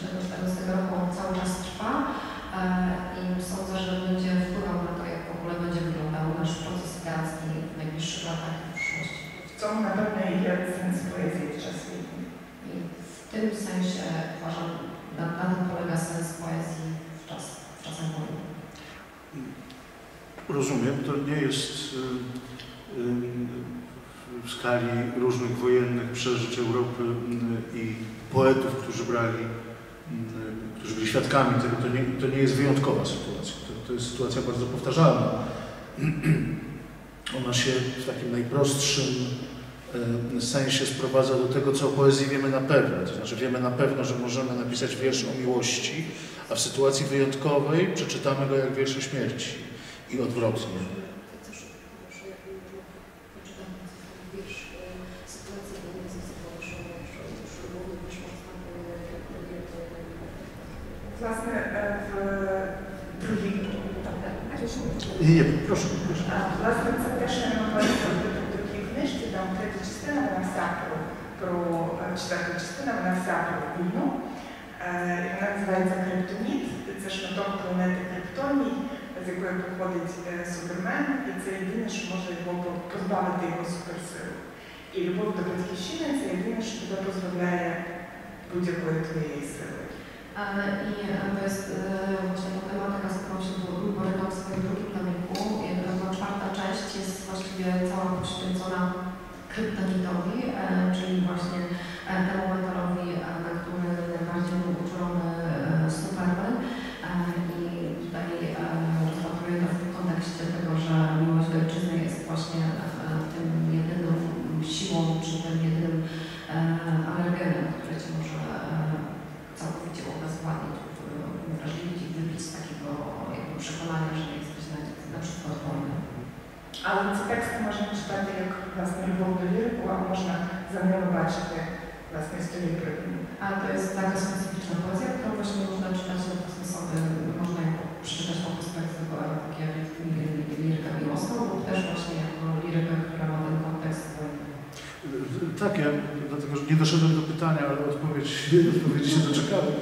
2014 roku, on cały czas trwa e, i sądzę, że będzie wpływał na to, jak w ogóle będzie wyglądał nasz proces literacki w najbliższych latach i przyszłości. W na pewno i jak sens poezji czasowej. I w tym sensie uważam, na, na tym polega sens poezji w, czas, w czasach wojny. Rozumiem, to nie jest y, y, w skali różnych wojennych przeżyć Europy y, i poetów, którzy brali świadkami tego. To nie, to nie jest wyjątkowa sytuacja. To, to jest sytuacja bardzo powtarzalna. Ona się w takim najprostszym e, sensie sprowadza do tego, co o poezji wiemy na pewno. To znaczy wiemy na pewno, że możemy napisać wiersz o miłości, a w sytuacji wyjątkowej przeczytamy go jak wiersz o śmierci i odwrotnie. Власне, е, в другій nie, proszę, proszę. А, Власне, це те, що я намагалася робити в такій книжці, там третя частина, вона вся про, про е, четверта частина, вона вся про війну. Е, і Вона називається Криптоніт. Це шматок планети Криптоній, з якої походить е, Супермен, і це єдине, що може його позбавити його суперсил. І любов до батьківщини це єдине, що тебе позбавляє будь-якої твоєї сили. I e, to jest e, właśnie tematyka, z którą się bo- borykam w swoim drugim tomiku. I ta czwarta część jest właściwie cała poświęcona kryptonitowi, e, czyli właśnie temu metalowi, e, na który najbardziej był uczulony e, Superman. E, I tutaj e, rozpatruję to w kontekście tego, że miłość do ojczyzny jest właśnie e, tym jedyną siłą, czy tym jedynym e, alergenem, który ci może e, całkowicie ubezwładnić, wrażliwić i wybić z takiego jakby przekonania, że jesteś na, na przykład wolny ale co tekst można czytać jak własne wątpliwości, a można zamianować te własne styli prywatne. A to jest taka specyficzna poezja, którą właśnie można czytać na własne sobie, można ją przeczytać po prostu jak liryka tak miłosną, lub też właśnie jako liryka, która ma ten kontekst tak, ja dlatego, że nie doszedłem do pytania, ale odpowiedź, odpowiedzi się doczekałem,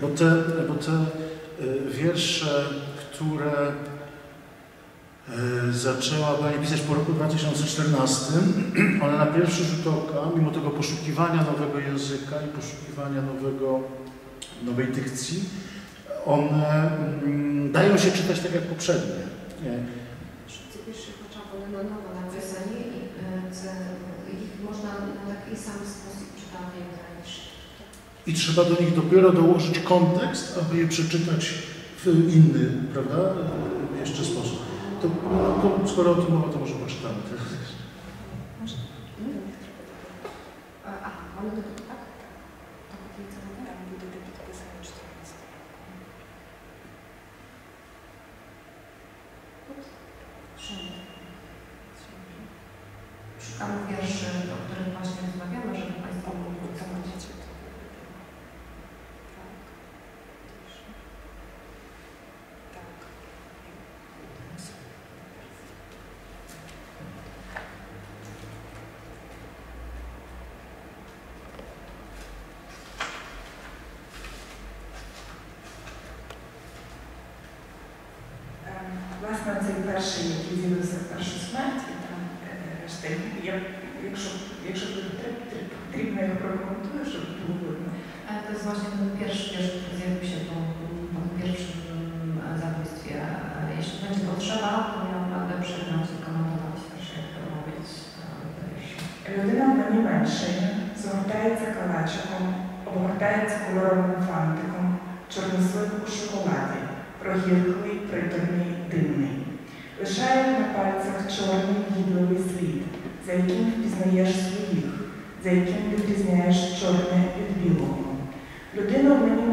bo te, bo te e, wiersze, które E, zaczęła Pani pisać po roku 2014, ale na pierwszy rzut oka, mimo tego poszukiwania nowego języka i poszukiwania nowego, nowej dykcji, one mm, dają się czytać tak jak poprzednie. Nie. I trzeba do nich dopiero dołożyć kontekst, aby je przeczytać w inny, prawda? To, to, skoro o tym mowa, to może przeczytamy. Może? Hmm? A, ale to...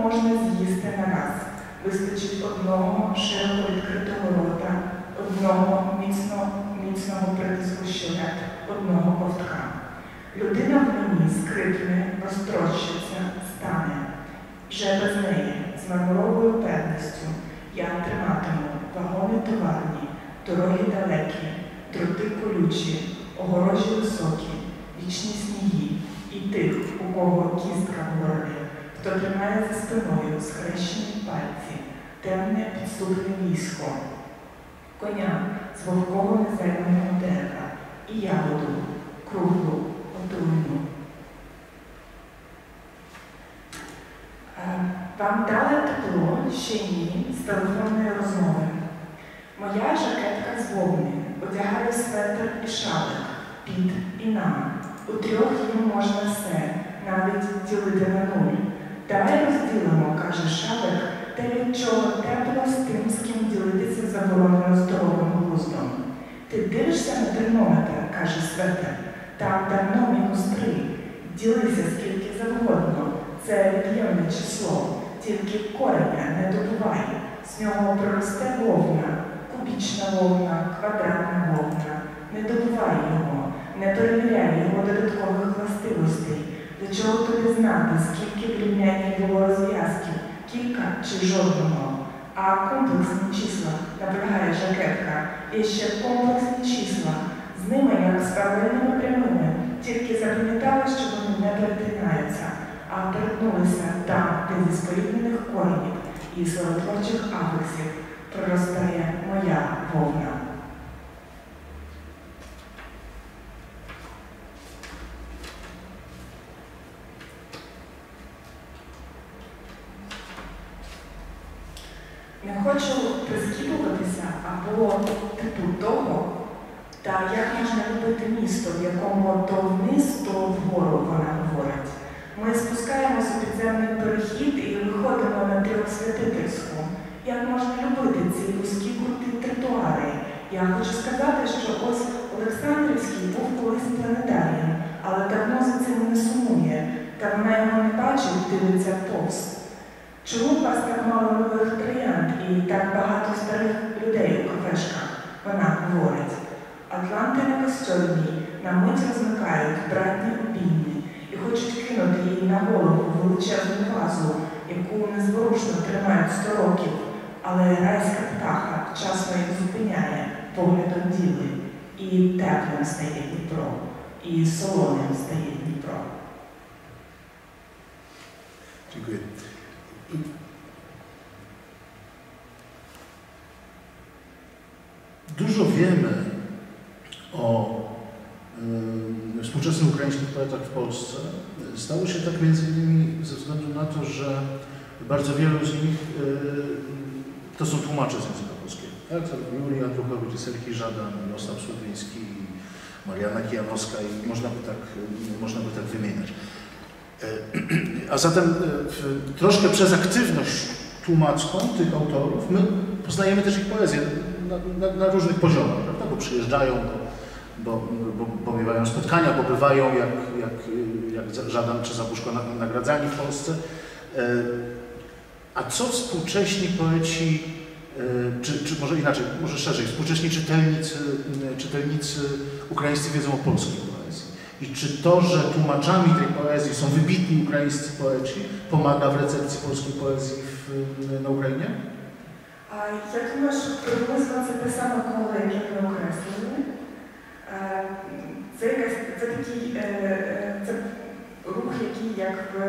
можна з'їсти на раз. Вистачить одного широко відкритого рота, одного міцно, міцного притиску щелет, одного ковтка. Людина в мені скрипне, розтрощиться, стане. Вже без неї, з мармуровою певністю, я триматиму вагони товарні, дороги далекі, дроти колючі, огорожі високі, вічні сніги і тих, у кого кістка горлі, хто тримає за спиною схрещені пальці, темне підступне військо, коня з вовково незайманого дерева і ягоду, круглу, отруйну. Е, Вам дали тепло ще ні з телефонної розмови. Моя жакетка з вовни, одягаю светр і шалик, під і нам. У трьох їм можна все, навіть ділити на нуль. Давай розділимо, каже шалик, те від чого тепло з тим, з ким ділитися заборонено здоровим глуздом. Ти дивишся на термометр, каже Светер, там давно мінус три. Ділися скільки завгодно. Це від'ємне число, тільки кореня не добувай. З нього проросте вовна, кубічна вовна, квадратна вовна. Не добувай його, не перевіряй його додаткових властивостей. Для чого тобі знати, скільки в рівнянні було розв'язків, кілька чи жодного. А комплексні числа, наполягає жакетка, є ще комплексні числа. З ними, як з паралельними прямими, тільки запам'ятали, що вони не перетинаються, а перетнулися там, де зі споріднених коренів і славотворчих афексів проростає моя вовна. Не хочу прискіпуватися або типу того, та як можна любити місто, в якому то вниз, то вгору вона говорить. Ми спускаємося у підземний перехід і виходимо на трьохсвятительську. Як можна любити ці вузькі круті тротуари? Я хочу сказати, що ось Олександрівський був колись планетарієм, але давно за цим не сумує, та вона його не бачить, дивиться повз. Чому у вас так мало нових троянд і так багато старих людей у кафешках? Вона говорить. Атланти на костюмі на мить розмикають братні обійми і хочуть кинути їй на голову величезну вазу, яку незворушно тримають сто років, але райська птаха вчасно їх зупиняє поглядом діли, і теплим стає Дніпро, і солоним стає Дніпро. Dziękuję. Dużo wiemy o współczesnych ukraińskich poetach w Polsce. Stało się tak między innymi ze względu na to, że bardzo wielu z nich to są tłumacze z języka polskiego. Tak? Julia Andruchowicz, Serki Żadan, Mirosław Słowiński, Mariana Kijanowska i można by tak, można by tak wymieniać. Y, A zatem w- troszkę przez aktywność tłumacką tych autorów my poznajemy też ich poezję na, na, na różnych poziomach, prawda? Bo przyjeżdżają, bo, bo, bo, bo miewają spotkania, bo bywają jak, jak, jak Żadan czy Zabuszko na- nagradzani w Polsce. Y, A co współcześni poeci, y, czy, czy może inaczej, może szerzej, współcześni czytelnicy, czytelnicy ukraińscy wiedzą o polskiej poezji? I czy to, że tłumaczami tej poezji są wybitni ukraińscy poeci, pomaga w recepcji polskiej poezji w, na Ukrainie? Я думаю, що приблизно це те саме коло, яке ви окреслили. Е, Це, якась, це такий е, е, це рух, який як в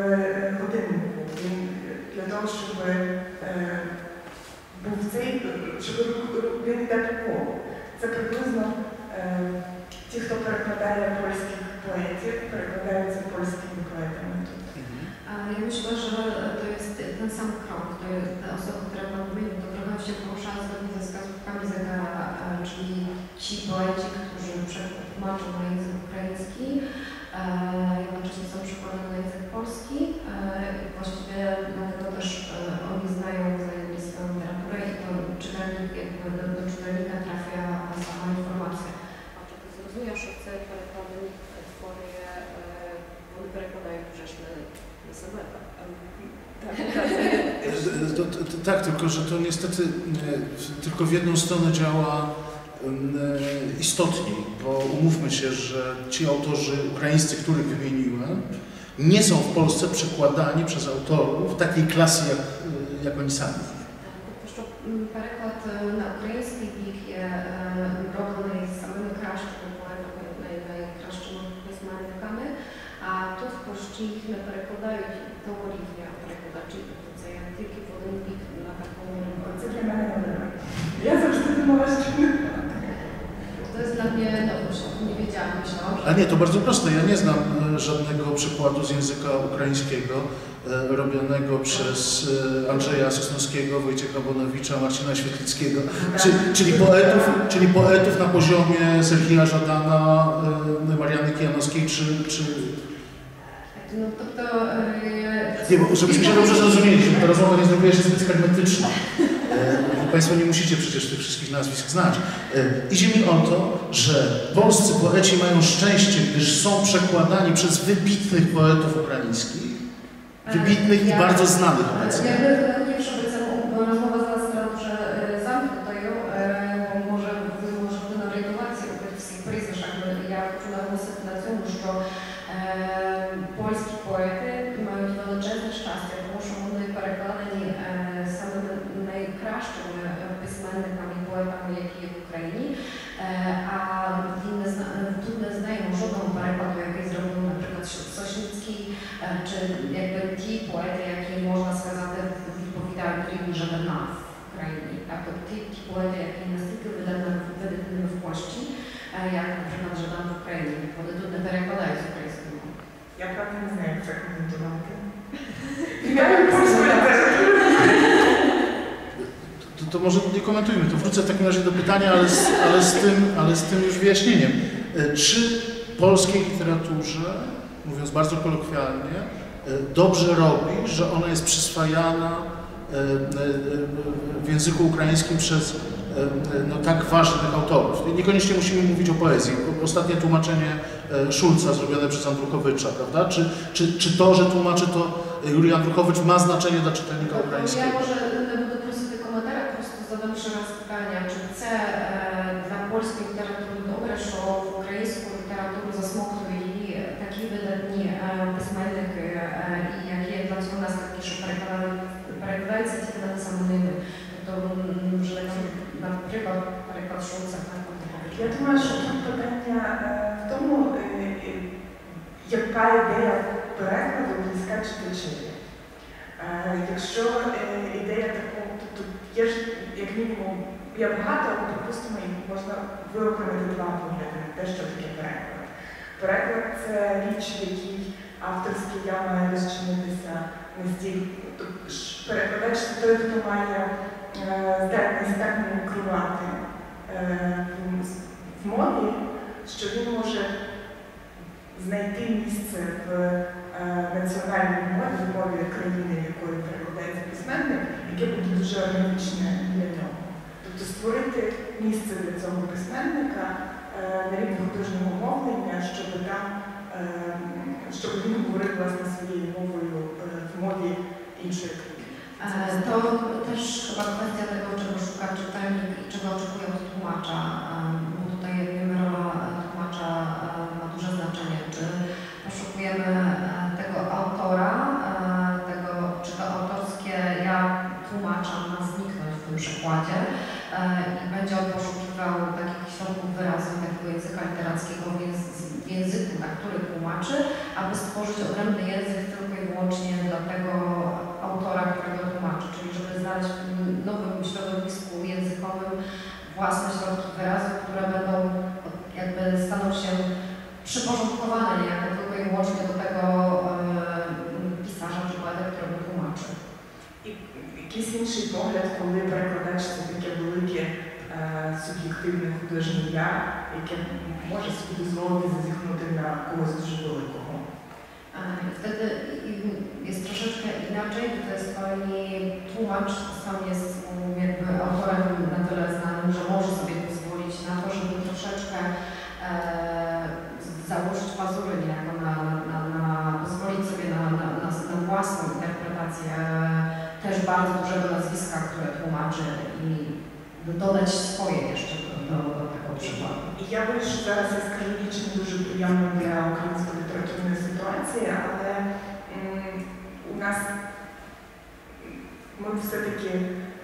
годиннику. Він для того, щоб був цей, щоб він йде по колу. Це приблизно ті, хто перекладає польських поетів, перекладаються польськими поетами тут. Ja myślę, że to jest ten sam krok. ci poeci, którzy przetłumaczą na język ukraiński, e, jednocześnie są przykładem na język polski. E, Właściwie dlatego też e, oni znają wzajemnie swoją literaturę i to czytelnik, jakby do, do czytelnika trafia sama informacja. А чи ти зрозумів, що це перекладені створює, е, вони перекладають вже ж не, не себе, так? Так, так. To, to, to, tak, tylko że to niestety e, tylko w jedną stronę działa em, e, istotniej, bo umówmy się, że ci autorzy ukraińscy, których wymieniłem, nie są w Polsce przekładani przez autorów takiej klasy jak, e, jak oni sami. Тобто, що м, переклад е, на український бік є е, роблений самими кращими поетами, най- найкращими письменниками, а тут польщі їх не перекладають того рівня перекладачів. Тобто це є тільки в один бік на такому Це для мене новина. Я завжди думала, що nie wiedziałam, A nie, to bardzo proste. Ja nie znam e, żadnego przykładu z języka ukraińskiego e, robionego przez e, Andrzeja Sosnowskiego, Wojciecha Bonowicza, Marcina Świetlickiego, czy, czyli, poetów, czyli poetów na poziomie Serhija Żadana, Mariany Kijanowskiej, czy, czy No to, to e, Nie, bo żebyśmy się dobrze zrozumieli, ta rozmowa nie zrobiła się zbyt hermetyczna. E, Państwo nie musicie przecież tych wszystkich nazwisk znać. E, Idzie mi o to, że polscy poeci mają szczęście, gdyż są przekładani przez wybitnych poetów ukraińskich, wybitnych i bardzo znanych obecnie. E, czy polskiej literaturze, mówiąc bardzo kolokwialnie, e, dobrze robi, że ona jest przyswajana e, w języku ukraińskim przez no, tak ważnych autorów. Niekoniecznie musimy mówić o poezji. Ostatnie tłumaczenie Szulca zrobione przez Andrukowycza, prawda? Czy, czy, czy to, że tłumaczy to Julii Andrukowicz ma znaczenie dla czytelnika no, ukraińskiego? Ja może będę do tego komentara, po prostu zadam jeszcze raz pytania, czy chce переклад Шулца на Я думаю, що тут питання е, в тому, е, е, яка ідея перекладу близька читачеві. Якщо ідея такого, тобто є ж як мінімум, є багато, припустимо, і можна виокремити два погляди те, що таке переклад. Переклад це річ, в якій авторське я має розчинитися настільки. Тобто перекладач це той, хто має е, здатність так мімікрувати е, в- мові, що він може знайти місце в е, національній мові, в мові країни, якою перекладається письменник, яке буде дуже органічне для нього. Тобто створити місце для цього письменника на рівні художнього мовлення, щоб там щоб він говорив власне своєю мовою в мові іншої країни. To też chyba kwestia tego, czego szuka czytelnik i czego oczekuje od tłumacza, tutaj wiemy rola tłumacza ma duże znaczenie. Czy poszukujemy tego autora, tego, czy to autorskie ja tłumacza ma zniknąć w tym przykładzie e, i będzie on poszukiwał takich środków wyrazu, takiego języka literackiego w języku, na który tłumaczy, aby stworzyć odrębny język którego tłumaczy, czyli żeby znaleźć w tym nowym środowisku językowym własne środki wyrazu, które będą jakby staną się przyporządkowane niejako tylko i wyłącznie do tego e, pisarza czy poeta, którego tłumaczy. І якийсь інший погляд, коли перекладач це таке велике е, суб'єктивне художнє я, яке може собі дозволити зазіхнути на когось дуже великого. E, I wtedy i- jest troszeczkę inaczej, bo to jest pani tłumacz, sam jest mm, jakby autorem na tyle znanym, że może sobie pozwolić na to, żeby troszeczkę e, założyć pazury niejako na, na, na, pozwolić sobie na, na, na, na własną interpretację e, też bardzo dużego nazwiska, które tłumaczy i dodać swoje jeszcze do, do tego przykładu. Ja bo już zaraz jest kronicznie duży brylant dla ukraińskiej literatury sytuacji, ale ми все-таки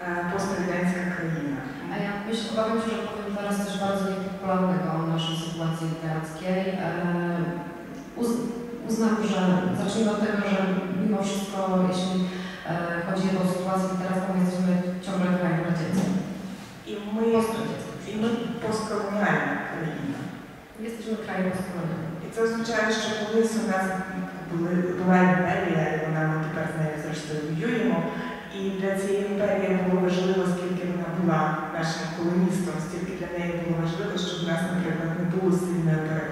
е, пострадянська країна. A ja myślę, obawiam się, że powiem teraz coś bardzo niepopularnego o naszej sytuacji literackiej. E, Uz, uznam, że zacznijmy od tego, że mimo wszystko, jeśli e, chodzi o sytuację literacką, jesteśmy ciągle krajem radzieckim. І ми, Postradzieckim. і ми постколоніальна країна. Jesteśmy krajem postkolonialnym. І це означає, що колись у нас були, цієї імперії було важливо, скільки вона була нашим колоністом, стільки для неї було важливо, щоб в нас, наприклад, не було сильної перекладацької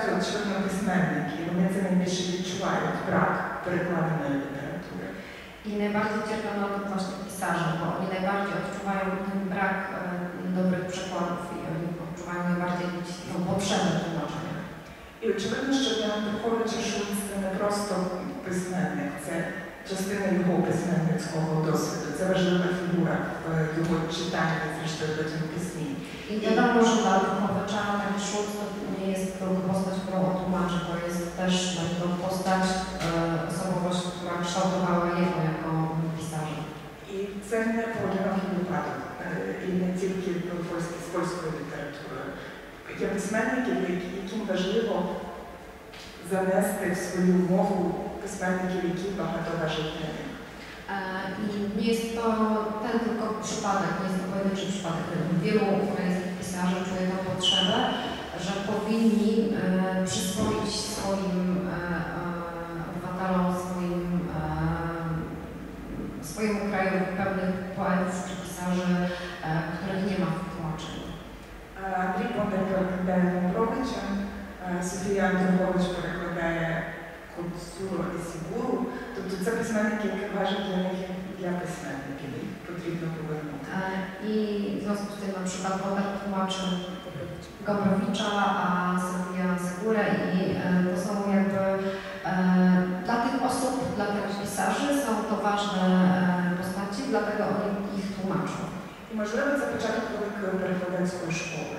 потерпають очевидно письменники, і вони це найбільше відчувають брак перекладеної літератури. I najbardziej cierpią na tym właśnie pisarze, bo oni najbardziej odczuwają ten brak e, dobrych przekładów i oni odczuwają najbardziej tą potrzebę tłumaczenia. І очевидно, що для Антоновича Шульц це не просто письменник, це частина його письменницького досвіду. Це важлива фігура в його читанні, зрештою потім пісні. I wiadomo, że dla Duchowicza taki Szulc to nie jest tylko postać, którą on tłumaczy, to jest też dla niego postać, e, osobowość, która kształtowała jego jako pisarza. І це не поодинокий випадок, е, і не тільки в польській з польською літературою. Є письменники, які- яким важливо занести в свою мову письменників, які багато важать для них. E, I nie jest to ten tylko przypadek, nie jest to pojedynczy przypadek. Wielu ukraińskich pisarzy czuje tę potrzebę, że powinni e, przyswoić swoim e, e, obywatelom, swoim, e, swojemu krajowi pewnych poetów czy pisarzy, e, których nie ma w tłumaczeniu. А Андрій Бондар перекладає Домбровича, а Софія Андругович перекладає Коцуру і Сігуру. Тобто це письменники, які важать для них як для письменників, їх потрібно повернути. E, I w związku z tym na przykład Wodar tłumaczy Gombrowicza, a Sofia Segurę i e, to są jakby e, dla tych osób, dla tych pisarzy są to ważne e, postaci, dlatego oni ich tłumaczą. І можливо це початок великої перекладацької школи.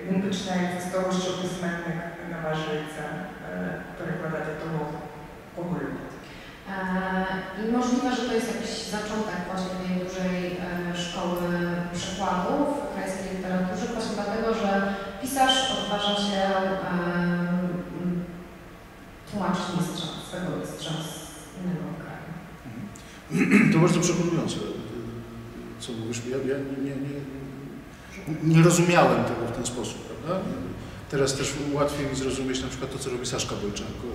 І він починається з того, що письменник наважується е, перекладати того, кого любить. E, I możliwe, że to jest jakiś zaczątek właśnie tej dużej e, szkoły przekładów tłumaczyć mistrza, swego mistrza z innego kraju. To bardzo przekonujące, co mówisz. Ja, ja nie, nie, nie rozumiałem tego w ten sposób, prawda? Teraz też łatwiej mi zrozumieć na przykład to, co robi Saszka Bojczanko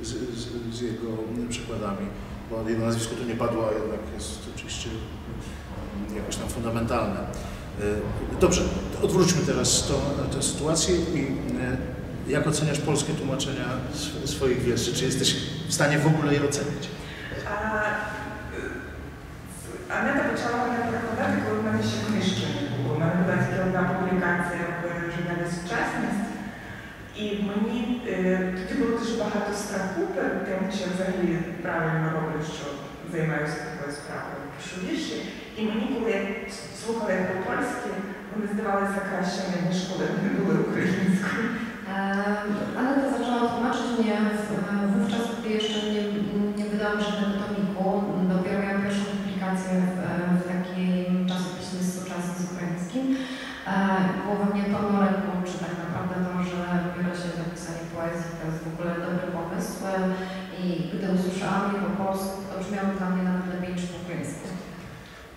i z, z, z jego przykładami, bo jego nazwisko tu nie padło, a jednak jest oczywiście jakoś tam fundamentalne. E, Dobrze, odwróćmy teraz to, tę sytuację i e, jak oceniasz polskie tłumaczenia sw- swoich wierszy? Czy jesteś w stanie w ogóle je ocenić? А, е, Анета почала мене перекладати, коли в мене ще книжки не було. У мене була тільки одна публікація в журналі Сучасність. І мені е, тоді було дуже багато страху перед тим, чи я взагалі правильно роблю, що займаюся такою справою, пишу вірші. І мені, коли я слухала їх по-польськи, вони здавалися кращими, ніж коли вони були українською. Em, Aneta zaczęła tłumaczyć mnie wówczas, gdy jeszcze nie, nie wydałam żadnego tomiku. Dopiero miałam pierwszą publikację w, w takim czasopiśmie Soczasnym ukraińskim. E, Było we mnie to ręką, czy tak naprawdę to, że biorę się za pisanie poezji, to jest w ogóle dobry pomysł. E, I gdy usłyszałam je po polsku, to brzmiało dla mnie nawet lepiej niż po ukraińsku.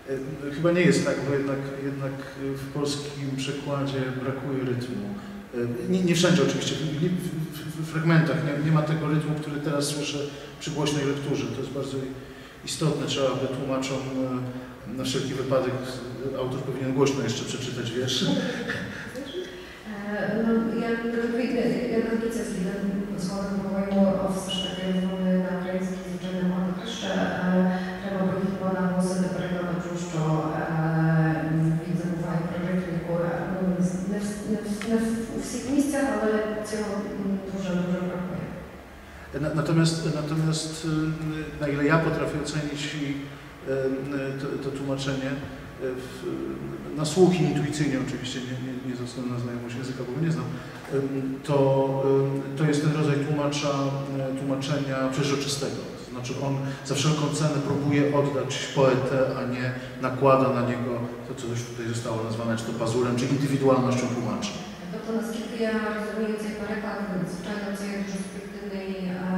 E, Chyba nie jest tak, bo jednak, jednak w polskim przekładzie brakuje rytmu. Nie, nie wszędzie oczywiście, w, fragmentach nie, nie, ma tego rytmu, który teraz słyszę przy głośnej lekturze. To jest bardzo istotne, trzeba by tłumaczom na wszelki wypadek autor powinien głośno jeszcze przeczytać wiersz. No, ja trochę ja na słowem, bo moim o coś takiego Natomiast, natomiast y, na ile ja potrafię ocenić y, to, to tłumaczenie, y, na słuch intuicyjnie oczywiście, nie, nie, nie ze względu na znajomość języka, bo nie znam, to, to jest ten rodzaj tłumacza, tłumaczenia przeźroczystego. To znaczy on za wszelką cenę próbuje oddać poetę, a nie nakłada na niego to, co już tutaj zostało nazwane, czy to pazurem, czy indywidualnością tłumacza. Natomiast kiedy ja rozumiejąc jak parę zwyczajnie, co ja dużo 可以啊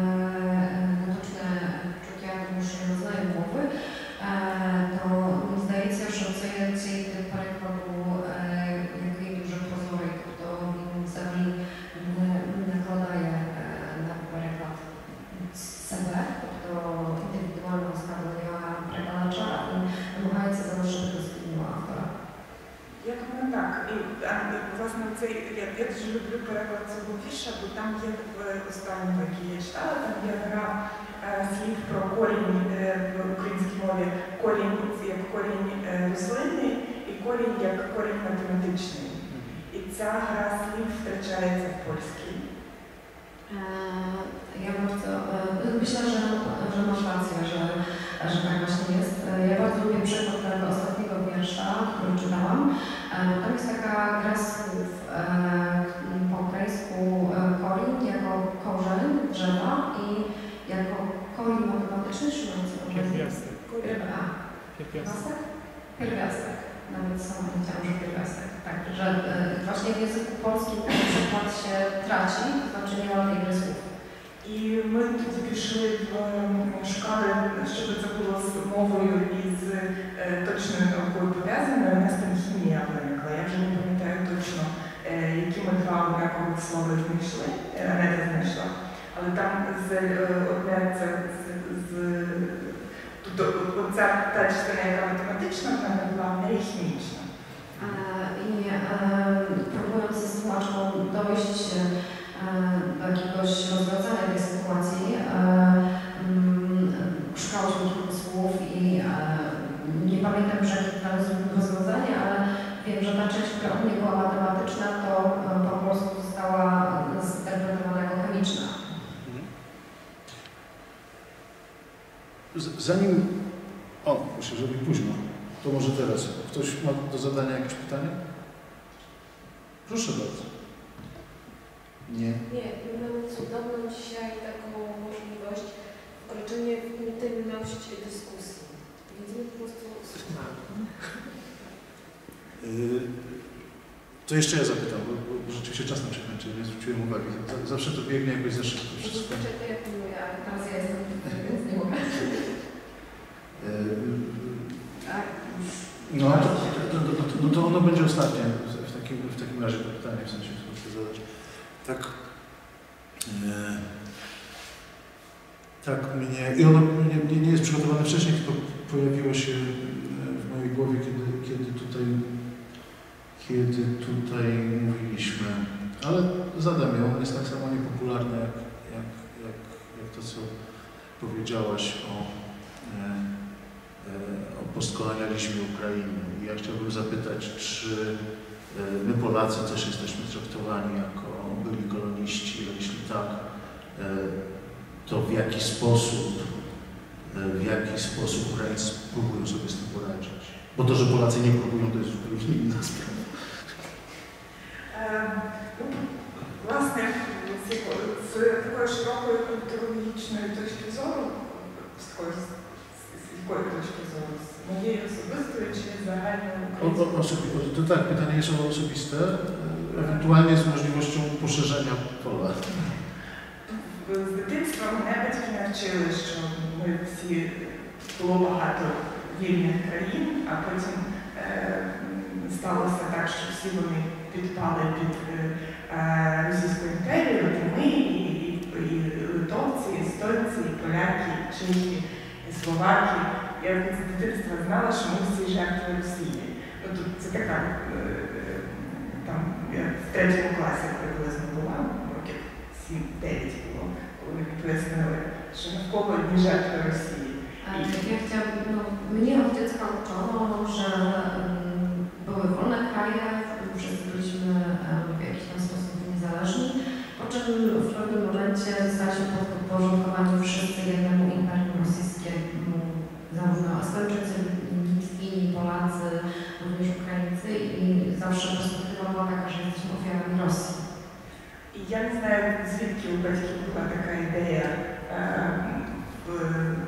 І власне цей я, я дуже люблю переклад цього вірша, бо там є в останньому, який я читала, там є гра е, слів про корінь е, в українській мові, корінь як корінь е, рослинний і корінь як корінь математичний. І ця гра слів втрачається в польській. Ja bardzo, myślę, że, że masz rację, że, że tak właśnie jest. Ja bardzo lubię przykład tego ostatniego wiersza, który czytałam. E, Tam jest taka gra słów e, po ukraińsku e, korin jako korzeń drzewa i jako korin matematyczny, czy nazywa Pierwiastek. A, Pierwiastek. pierwiastek? Pierwiastek. Nawet sama wiedziałam, że pierwiastek. Tak, że e, właśnie w języku polskim ten przykład się traci, to znaczy nie ma tej gry słów. І ми тоді пішли в ем, шукали, щоб це було з мовою і з е, точною наукою пов'язаною. У нас там хімія виникла. Я вже не пам'ятаю точно, е, які ми два однакових слова знайшли, е, Анета знайшла. Але там з е, одне це з, з тобто оця та частина, яка математична, вона була не хімічна. E, próbując ze tłumaczką dojść do jakiegoś rozwiązania tej sytuacji, Zanim... O, muszę zrobić późno. To może teraz. Ktoś ma do zadania jakieś pytanie? Proszę bardzo. Nie. Nie, mamy cudowną dzisiaj taką możliwość wkroczenia w intymność dyskusji. Więc my po prostu słuchamy. Yy, To jeszcze ja zapytam, bo, bo, rzeczywiście czas nam się kończy, nie zwróciłem uwagi. Zawsze to biegnie jakoś za szybko wszystko. To ja pilnuję, ale Teraz ja jestem, więc nie mogę. Yy, Tak. No to, to, to, to, no to ono będzie ostatnie w, takim, w takim razie to pytanie, w sensie, co chcę zadać. Tak. E, tak mnie. I ono nie, nie, jest przygotowane wcześniej, tylko pojawiło się e, w mojej głowie, kiedy, kiedy tutaj kiedy tutaj mówiliśmy. Ale zadam ją, jest tak samo niepopularne jak, jak, jak, jak to, co powiedziałaś o e, o postkolonializmie Ukrainy. I ja chciałbym zapytać, czy e, my Polacy też jesteśmy traktowani jako byli koloniści, a jeśli tak, e, to w jaki sposób, e, w jaki sposób Ukraińcy próbują sobie z tym poradzić? Bo to, że Polacy nie próbują, to jest zupełnie inna sprawa. Е, ну, Власне, з якої- з такої широкої культурологічної точки зору, з такої якої точки зору, з моєї особистої чи загальної o, to tak, pytanie jest o osobiste, ewentualnie z możliwością poszerzenia pola. З дитинства мене батьки навчили, що ми всі було багато вільних країн, а потім е, сталося так, що всі вони підпали під е, е, Російську імперію, і ми, і, і, і литовці, і естонці, і поляки, і чехи, і словаки. Я з дитинства знала, що ми всі жертви Росії. Ну, тут це така, е, е, там, я в третьому класі приблизно була, років 7-9 було, коли мені пояснили, що навколо одні жертви Росії. Ale Ja chciałabym, no, mnie od dziecka uczono, że um, były wolne kraje, wszyscy byliśmy um, w jakiś tam sposób niezależni, po czym w pewnym momencie zostaliśmy podporządkowani wszyscy jednemu imperium rosyjskiemu, zarówno Estończycy, Litwini, Polacy, również Ukraińcy i zawsze perspektywa była taka, że jesteśmy ofiarami Rosji. Я не знаю, звідки у батьків була така ідея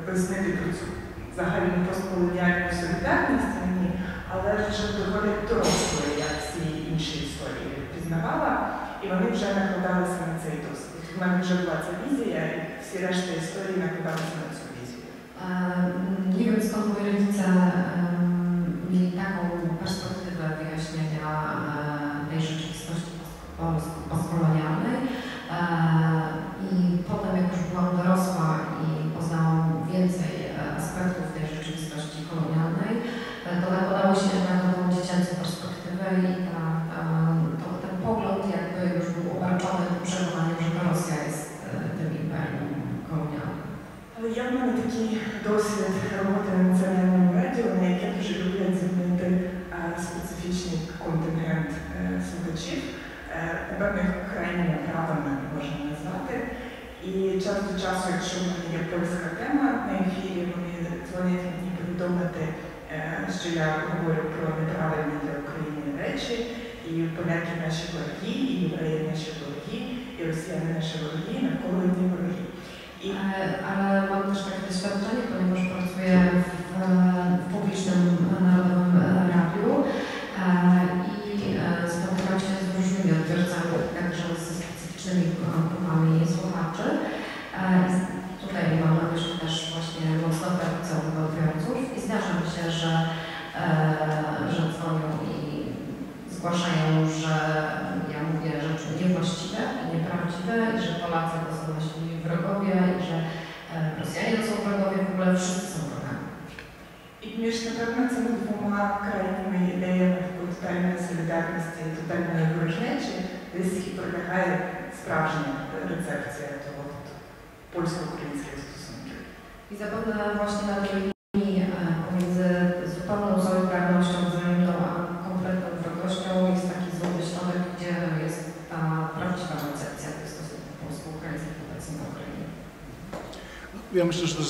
пояснити про цю загальну постколоніальну солідарність мені, але вже доволі дорослою, як всі інші історії пізнавала, і вони вже накладалися на цей досвід. У мене вже була ця візія, і всі решта історії накладалися на Nie wiem skąd moi rodzice mieli taką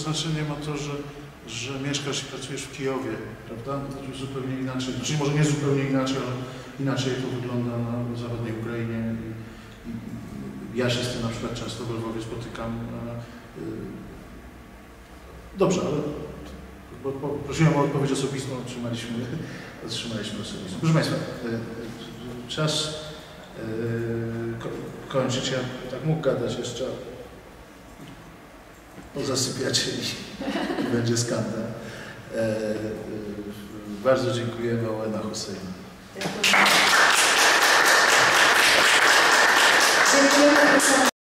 znaczenie ma to, że, że mieszkasz i pracujesz w Kijowie, prawda? No to zupełnie inaczej, czyli może nie zupełnie inaczej, ale inaczej to wygląda na zachodniej Ukrainie. Ja się z tym na przykład często w Lwowie spotykam. Y, dobrze, ale prosiłem o odpowiedź osobistą, otrzymaliśmy, otrzymaliśmy osobistą. Proszę Państwa, y, y, czas ko, kończyć. Ja tak mógł gadać jeszcze, no, pozasypiacie i będzie skandal. E, e, bardzo dziękujemy Owena Hussein. Dziękuję.